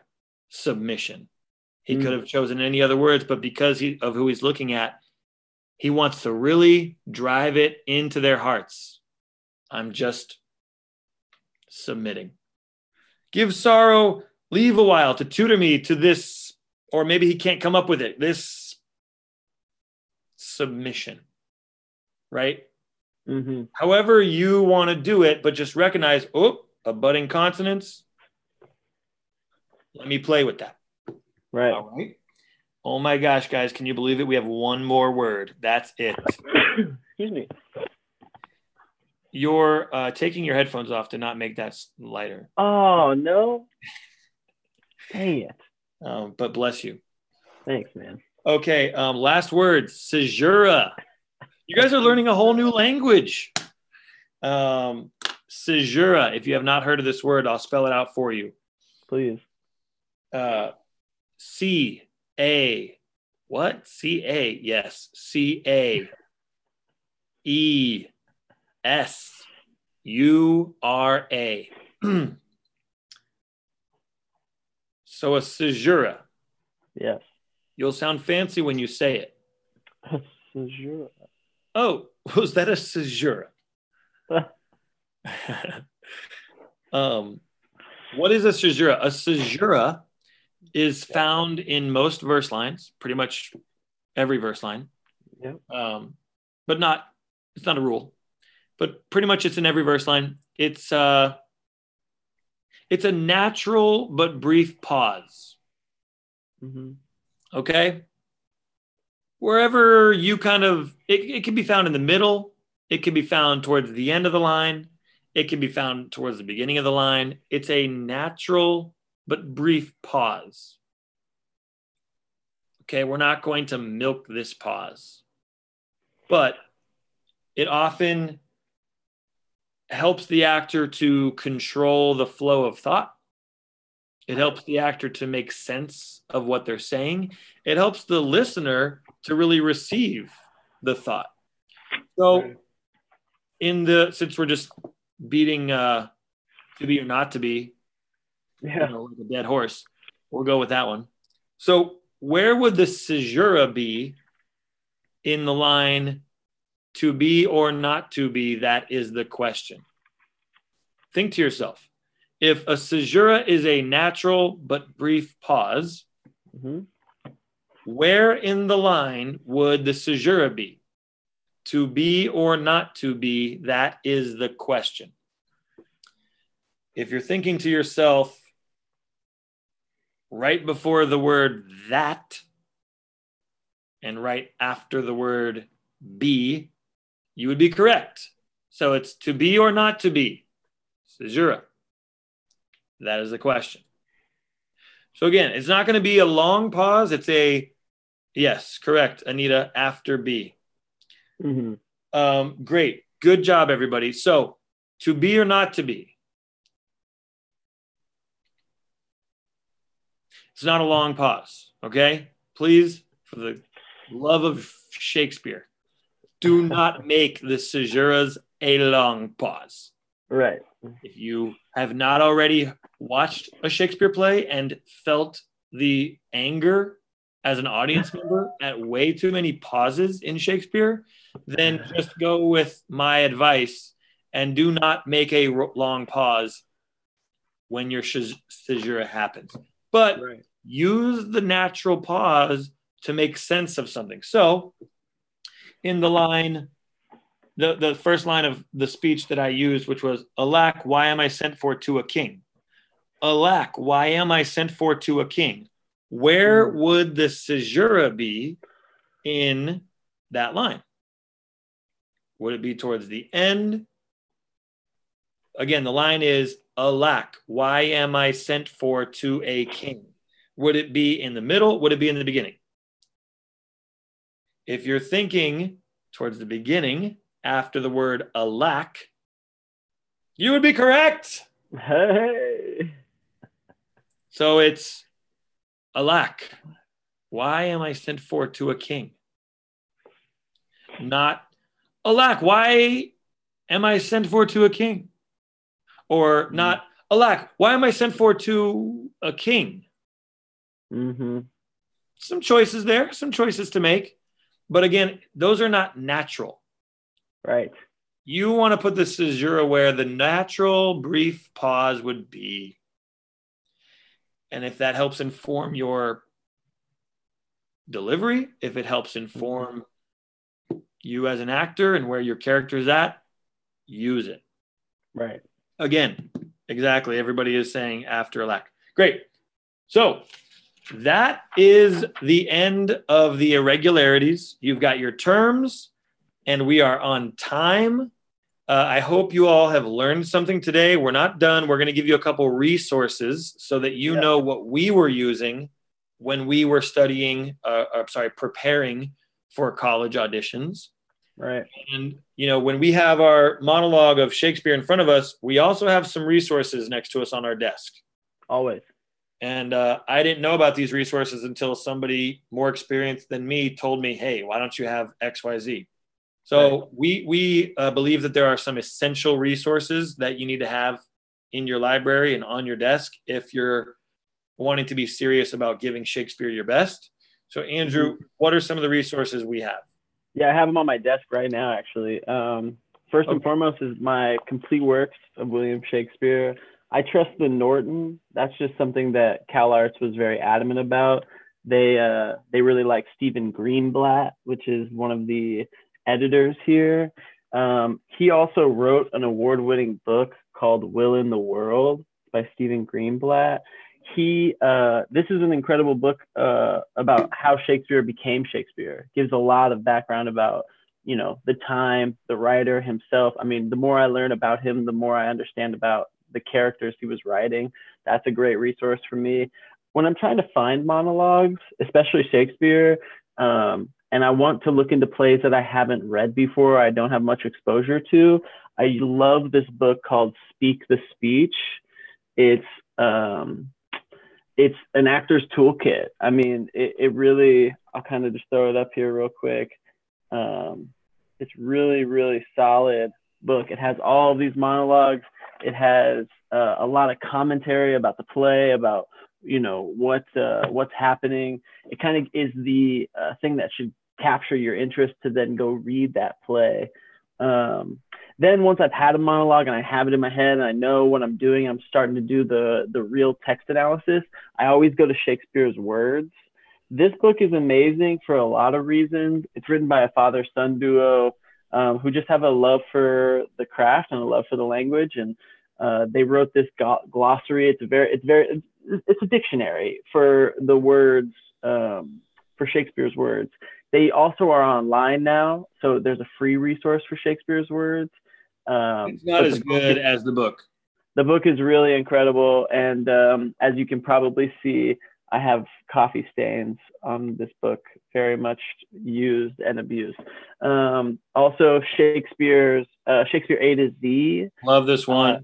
Speaker 2: submission he
Speaker 1: Mm.
Speaker 2: could have chosen any other words but because he, of who he's looking at he wants to really drive it into their hearts. I'm just submitting. Give sorrow leave a while to tutor me to this or maybe he can't come up with it this submission right?
Speaker 1: Hmm
Speaker 2: however you want to do it but just recognize oh abutting consonants. Let me play with that
Speaker 1: Right.
Speaker 2: all right oh my gosh guys can you believe it we have one more word that's it [coughs]
Speaker 1: Excuse me.
Speaker 2: you're uh, taking your headphones off to not make that lighter
Speaker 1: Oh no. Dang it.
Speaker 2: um, but bless you
Speaker 1: Thanks, man.
Speaker 2: Okay, um, last word, Caesura. You guys are learning a whole new language. Um, Caesura, if you have not heard of this word, I'll spell it out for you.
Speaker 1: Please.
Speaker 2: Uh, C A, what? C A, yes. C A E S U R A. [clears throat] So a caesura.
Speaker 1: Yes.
Speaker 2: You'll sound fancy when you say it.
Speaker 1: Caesura.
Speaker 2: Oh, [laughs] was that a caesura? [laughs] [laughs] um, what is a caesura? A caesura is found in most verse lines, pretty much every verse line.
Speaker 1: Yep.
Speaker 2: Um, but not it's not a rule. But pretty much it's in every verse line. It's uh it's a natural but brief pause.
Speaker 1: hmm
Speaker 2: Okay. Wherever you kind of it, it can be found in the middle, it can be found towards the end of the line, it can be found towards the beginning of the line. It's a natural but brief pause. Okay, we're not going to milk this pause, but it often helps the actor to control the flow of thought. It helps the actor to make sense of what they're saying. It helps the listener to really receive the thought. So, in the since we're just beating uh, to be or not to be, you
Speaker 1: Yeah.
Speaker 2: know, like a dead horse. We'll go with that one. So, where would the caesura be in the line to be or not to be? That is the question. Think to yourself if a caesura is a natural but brief pause,
Speaker 1: hmm
Speaker 2: where in the line would the caesura be? To be or not to be? That is the question. If you're thinking to yourself, right before the word that and right after the word be, you would be correct. So it's to be or not to be. Caesura. That is the question. So again, it's not going to be a long pause. It's a yes, correct, Anita, after be.
Speaker 1: hmm
Speaker 2: Um, great. Good job, everybody. So to be or not to be. It's not a long pause. Okay. Please, for the love of Shakespeare, do [laughs] not make the caesuras a long pause.
Speaker 1: Right.
Speaker 2: If you have not already watched a Shakespeare play and felt the anger as an audience [laughs] member at way too many pauses in Shakespeare, then just go with my advice and do not make a long pause when your caesura happens. But
Speaker 1: Right.
Speaker 2: Use the natural pause to make sense of something. So, in the line, the, the first line of the speech that I used, which was, Alack, why am I sent for to a king? Alack, why am I sent for to a king? Where
Speaker 1: Mhm.
Speaker 2: would the caesura be in that line? Would it be towards the end? Again, the line is, Alack, why am I sent for to a king? Would it be in the middle? Would it be in the beginning? If you're thinking towards the beginning after the word alack, you would be correct.
Speaker 1: Hey.
Speaker 2: So it's alack. Why am I sent for to a king? Not alack. Why am I sent for to a king? Or not mm. alack. Why am I sent for to a king?
Speaker 1: Hmm
Speaker 2: Some choices there, some choices to make. But again, those are not natural.
Speaker 1: Right.
Speaker 2: You want to put the caesura where the natural brief pause would be. And if that helps inform your delivery, if it helps inform you as an actor and where your character is at, use it.
Speaker 1: Right.
Speaker 2: Again, exactly. Everybody is saying after a lack. Great. So that is the end of the irregularities. You've got your terms, and we are on time. Uh, I hope you all have learned something today. We're not done. We're going to give you a couple resources so that you
Speaker 1: Yeah.
Speaker 2: know what we were using when we were studying, uh, uh, sorry, preparing for college auditions.
Speaker 1: Right.
Speaker 2: And you know, when we have our monologue of Shakespeare in front of us, we also have some resources next to us on our desk.
Speaker 1: Always.
Speaker 2: And uh, I didn't know about these resources until somebody more experienced than me told me, "Hey, why don't you have X, Y, Z?" So we we uh, believe that there are some essential resources that you need to have in your library and on your desk if you're wanting to be serious about giving Shakespeare your best. So, Andrew, what are some of the resources we have?
Speaker 1: Yeah, I have them on my desk right now, actually. Um, first okay. and foremost is my complete works of William Shakespeare. I trust the Norton. That's just something that CalArts was very adamant about. They uh, they really like Stephen Greenblatt, which is one of the editors here. Um, he also wrote an award-winning book called Will in the World by Stephen Greenblatt. He uh, this is an incredible book uh, about how Shakespeare became Shakespeare. Gives a lot of background about you know the time, the writer himself. I mean, the more I learn about him, the more I understand about the characters he was writing. That's a great resource for me. When I'm trying to find monologues, especially Shakespeare, um, and I want to look into plays that I haven't read before, I don't have much exposure to, I love this book called Speak the Speech. It's um, it's an actor's toolkit. I mean, it, it really. I'll kind of just throw it up here real quick. Um, it's really, really solid book. It has all these monologues. It has uh, a lot of commentary about the play, about you know what uh, what's happening. It kind of is the uh, thing that should capture your interest to then go read that play. Um, then once I've had a monologue and I have it in my head and I know what I'm doing, I'm starting to do the the real text analysis. I always go to Shakespeare's words. This book is amazing for a lot of reasons. It's written by a father son duo um, who just have a love for the craft and a love for the language. And uh, they wrote this glossary. It's a very, it's very, it's, it's a dictionary for the words, um, for Shakespeare's words. They also are online now, so there's a free resource for Shakespeare's words.
Speaker 2: Um, it's not as good as the book.
Speaker 1: The book is really incredible, and um, as you can probably see, I have coffee stains on this book, very much used and abused. Um, also, Shakespeare's uh, Shakespeare A to Z.
Speaker 2: Love this one. Uh,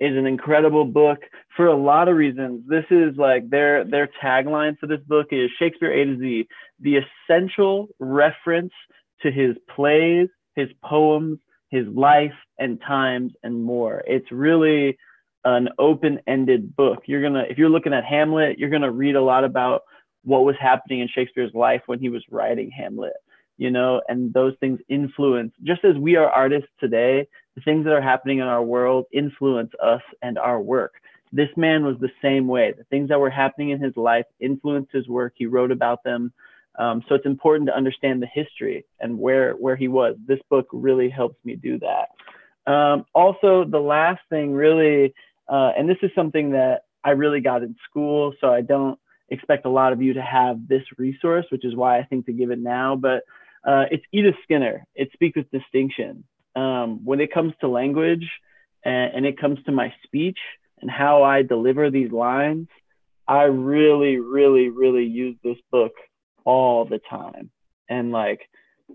Speaker 1: is an incredible book for a lot of reasons. This is like their their tagline for this book is Shakespeare A to Z, the essential reference to his plays, his poems, his life and times and more. It's really an open-ended book. You're gonna, if you're looking at Hamlet, you're gonna read a lot about what was happening in Shakespeare's life when he was writing Hamlet, you know, and those things influence, just as we are artists today, the things that are happening in our world influence us and our work. This man was the same way. The things that were happening in his life influenced his work. He wrote about them. Um, so it's important to understand the history and where where he was. This book really helps me do that. Um, also, the last thing really uh, and this is something that I really got in school, so I don't expect a lot of you to have this resource, which is why I think to give it now. But uh, it's Edith Skinner. It speaks with distinction. Um, when it comes to language and, and, it comes to my speech and how I deliver these lines, I really, really, really use this book all the time. And like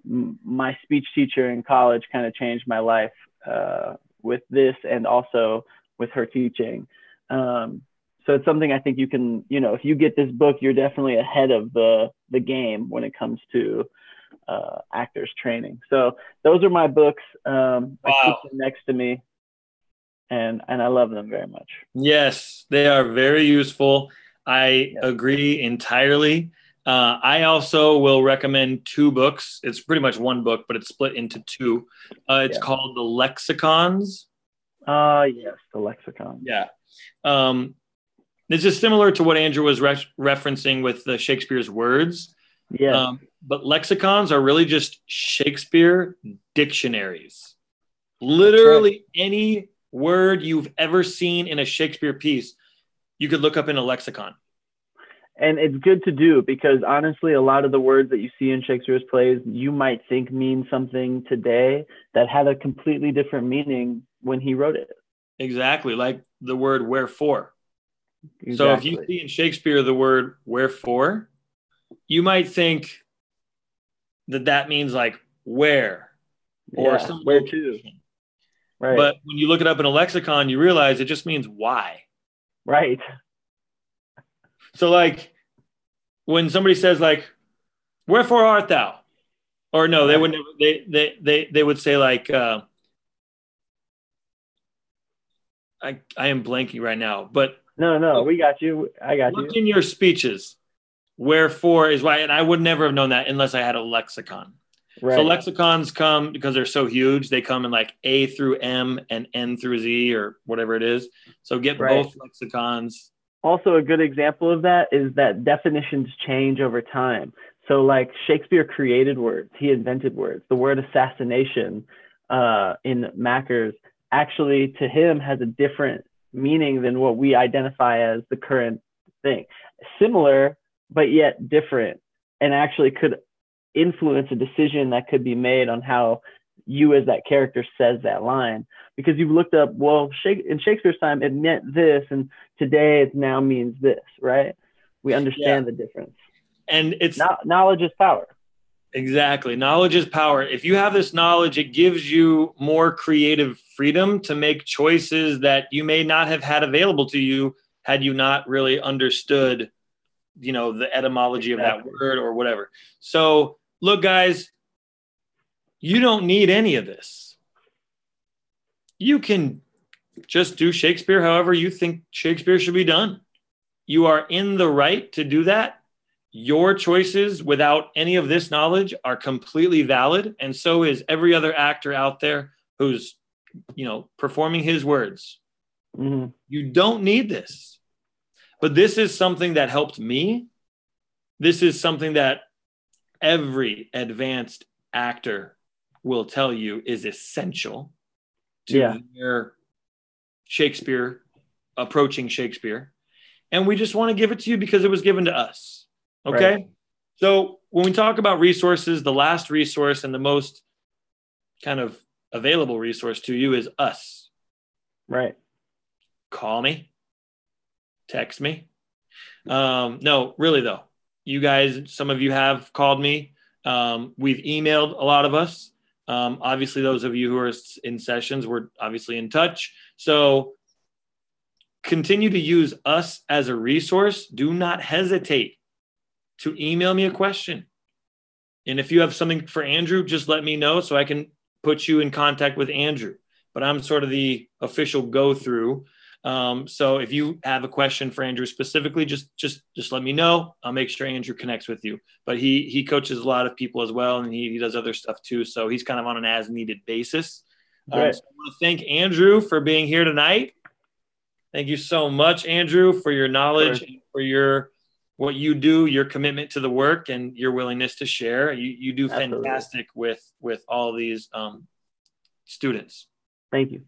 Speaker 1: my speech teacher in college kind of changed my life uh, with this and also with her teaching. Um, so it's something I think you can, you know, if you get this book, you're definitely ahead of the the game when it comes to uh, actors training. So those are my books. Um, wow. I keep them next to me, and and I love them very much.
Speaker 2: Yes, they are very useful. I yes. agree entirely. Uh, I also will recommend two books. It's pretty much one book, but it's split into two. Uh, it's yeah. called The Lexicons
Speaker 1: uh, yes, the lexicon.
Speaker 2: Yeah. Um, this is similar to what Andrew was re- referencing with the Shakespeare's words.
Speaker 1: Yeah. Um,
Speaker 2: but lexicons are really just Shakespeare dictionaries. Literally right. any word you've ever seen in a Shakespeare piece, you could look up in a lexicon.
Speaker 1: And it's good to do because honestly, a lot of the words that you see in Shakespeare's plays, you might think mean something today that had a completely different meaning when he wrote it.
Speaker 2: Exactly, like the word wherefore. Exactly. So if you see in Shakespeare the word wherefore, you might think that that means like where
Speaker 1: or yeah, where to.
Speaker 2: Right. But when you look it up in a lexicon, you realize it just means why.
Speaker 1: Right.
Speaker 2: So like when somebody says like, "Wherefore art thou?" Or no, they would never. They they they they would say like, uh, I, I am blanking right now, but
Speaker 1: No, no, we got you. I got
Speaker 2: Look
Speaker 1: you.
Speaker 2: in your speeches. Wherefore is why, and I would never have known that unless I had a lexicon.
Speaker 1: Right.
Speaker 2: So lexicons come because they're so huge. They come in like A through M and N through Z or whatever it is. So get
Speaker 1: Right.
Speaker 2: both lexicons.
Speaker 1: also a good example of that is that definitions change over time. So like Shakespeare created words, he invented words. The word assassination uh, in Macbeth's actually to him has a different meaning than what we identify as the current thing. Similar, but yet different, and actually could influence a decision that could be made on how you as that character says that line. Because you've looked up well in shakespeare's time it meant this and today it now means this right? We understand the difference.
Speaker 2: And it's
Speaker 1: no- knowledge is power
Speaker 2: exactly knowledge is power. If you have this knowledge, it gives you more creative freedom to make choices that you may not have had available to you had you not really understood, you know, the etymology of that word or whatever. So, look, guys, you don't need any of this. You can just do Shakespeare however you think Shakespeare should be done. You are in the right to do that. Your choices without any of this knowledge are completely valid. And so is every other actor out there who's, you know, performing his words.
Speaker 1: Mhm.
Speaker 2: You don't need this. But this is something that helped me. This is something that every advanced actor will tell you is essential to
Speaker 1: Yeah.
Speaker 2: their Shakespeare approaching Shakespeare. And we just want to give it to you because it was given to us. Okay.
Speaker 1: Right.
Speaker 2: So when we talk about resources, the last resource and the most kind of available resource to you is us
Speaker 1: right
Speaker 2: call me, text me. Um, no, really though, you guys, some of you have called me. Um, we've emailed a lot of us. Um, obviously, those of you who are in sessions, we're obviously in touch. So continue to use us as a resource. Do not hesitate to email me a question. And if you have something for Andrew, just let me know so I can put you in contact with Andrew. But I'm sort of the official go through. Um, so if you have a question for Andrew specifically, just just just let me know. I'll make sure Andrew connects with you. But he he coaches a lot of people as well, and he, he does other stuff too. So he's kind of on an as needed basis. Um,
Speaker 1: Right.
Speaker 2: so I want to thank Andrew for being here tonight. Thank you so much, Andrew, for your knowledge,
Speaker 1: course.
Speaker 2: and for your what you do, your commitment to the work, and your willingness to share. You you do
Speaker 1: Absolutely.
Speaker 2: fantastic with with all these um, students.
Speaker 1: thank you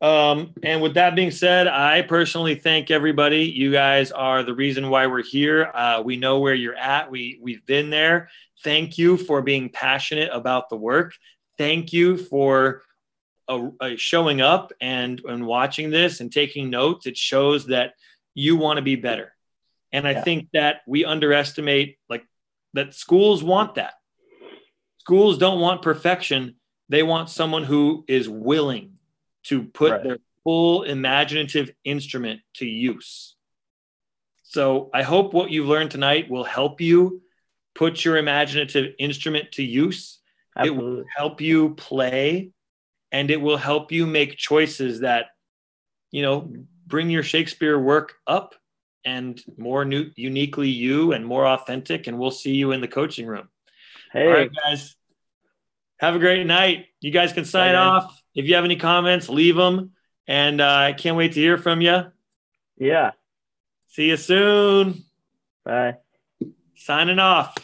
Speaker 2: Um, and with that being said, I personally thank everybody. You guys are the reason why we're here. Uh, we know where you're at. We we've been there. Thank you for being passionate about the work. Thank you for uh, showing up and and watching this and taking notes. It shows that you want to be better. And I
Speaker 1: Yeah.
Speaker 2: think that we underestimate like that. Schools want that. Schools don't want perfection. They want someone who is willing to put
Speaker 1: Right.
Speaker 2: their full imaginative instrument to use. So I hope what you've learned tonight will help you put your imaginative instrument to use. It will help you play and it will help you make choices that, you know, bring your Shakespeare work up and more new, uniquely you and more authentic. And we'll see you in the coaching room.
Speaker 1: hey
Speaker 2: All right, guys. Have a great night. You guys can sign
Speaker 1: Bye,
Speaker 2: off. If you have any comments, leave them. And uh, I can't wait to hear from you.
Speaker 1: yeah
Speaker 2: See you soon.
Speaker 1: bye
Speaker 2: Signing off.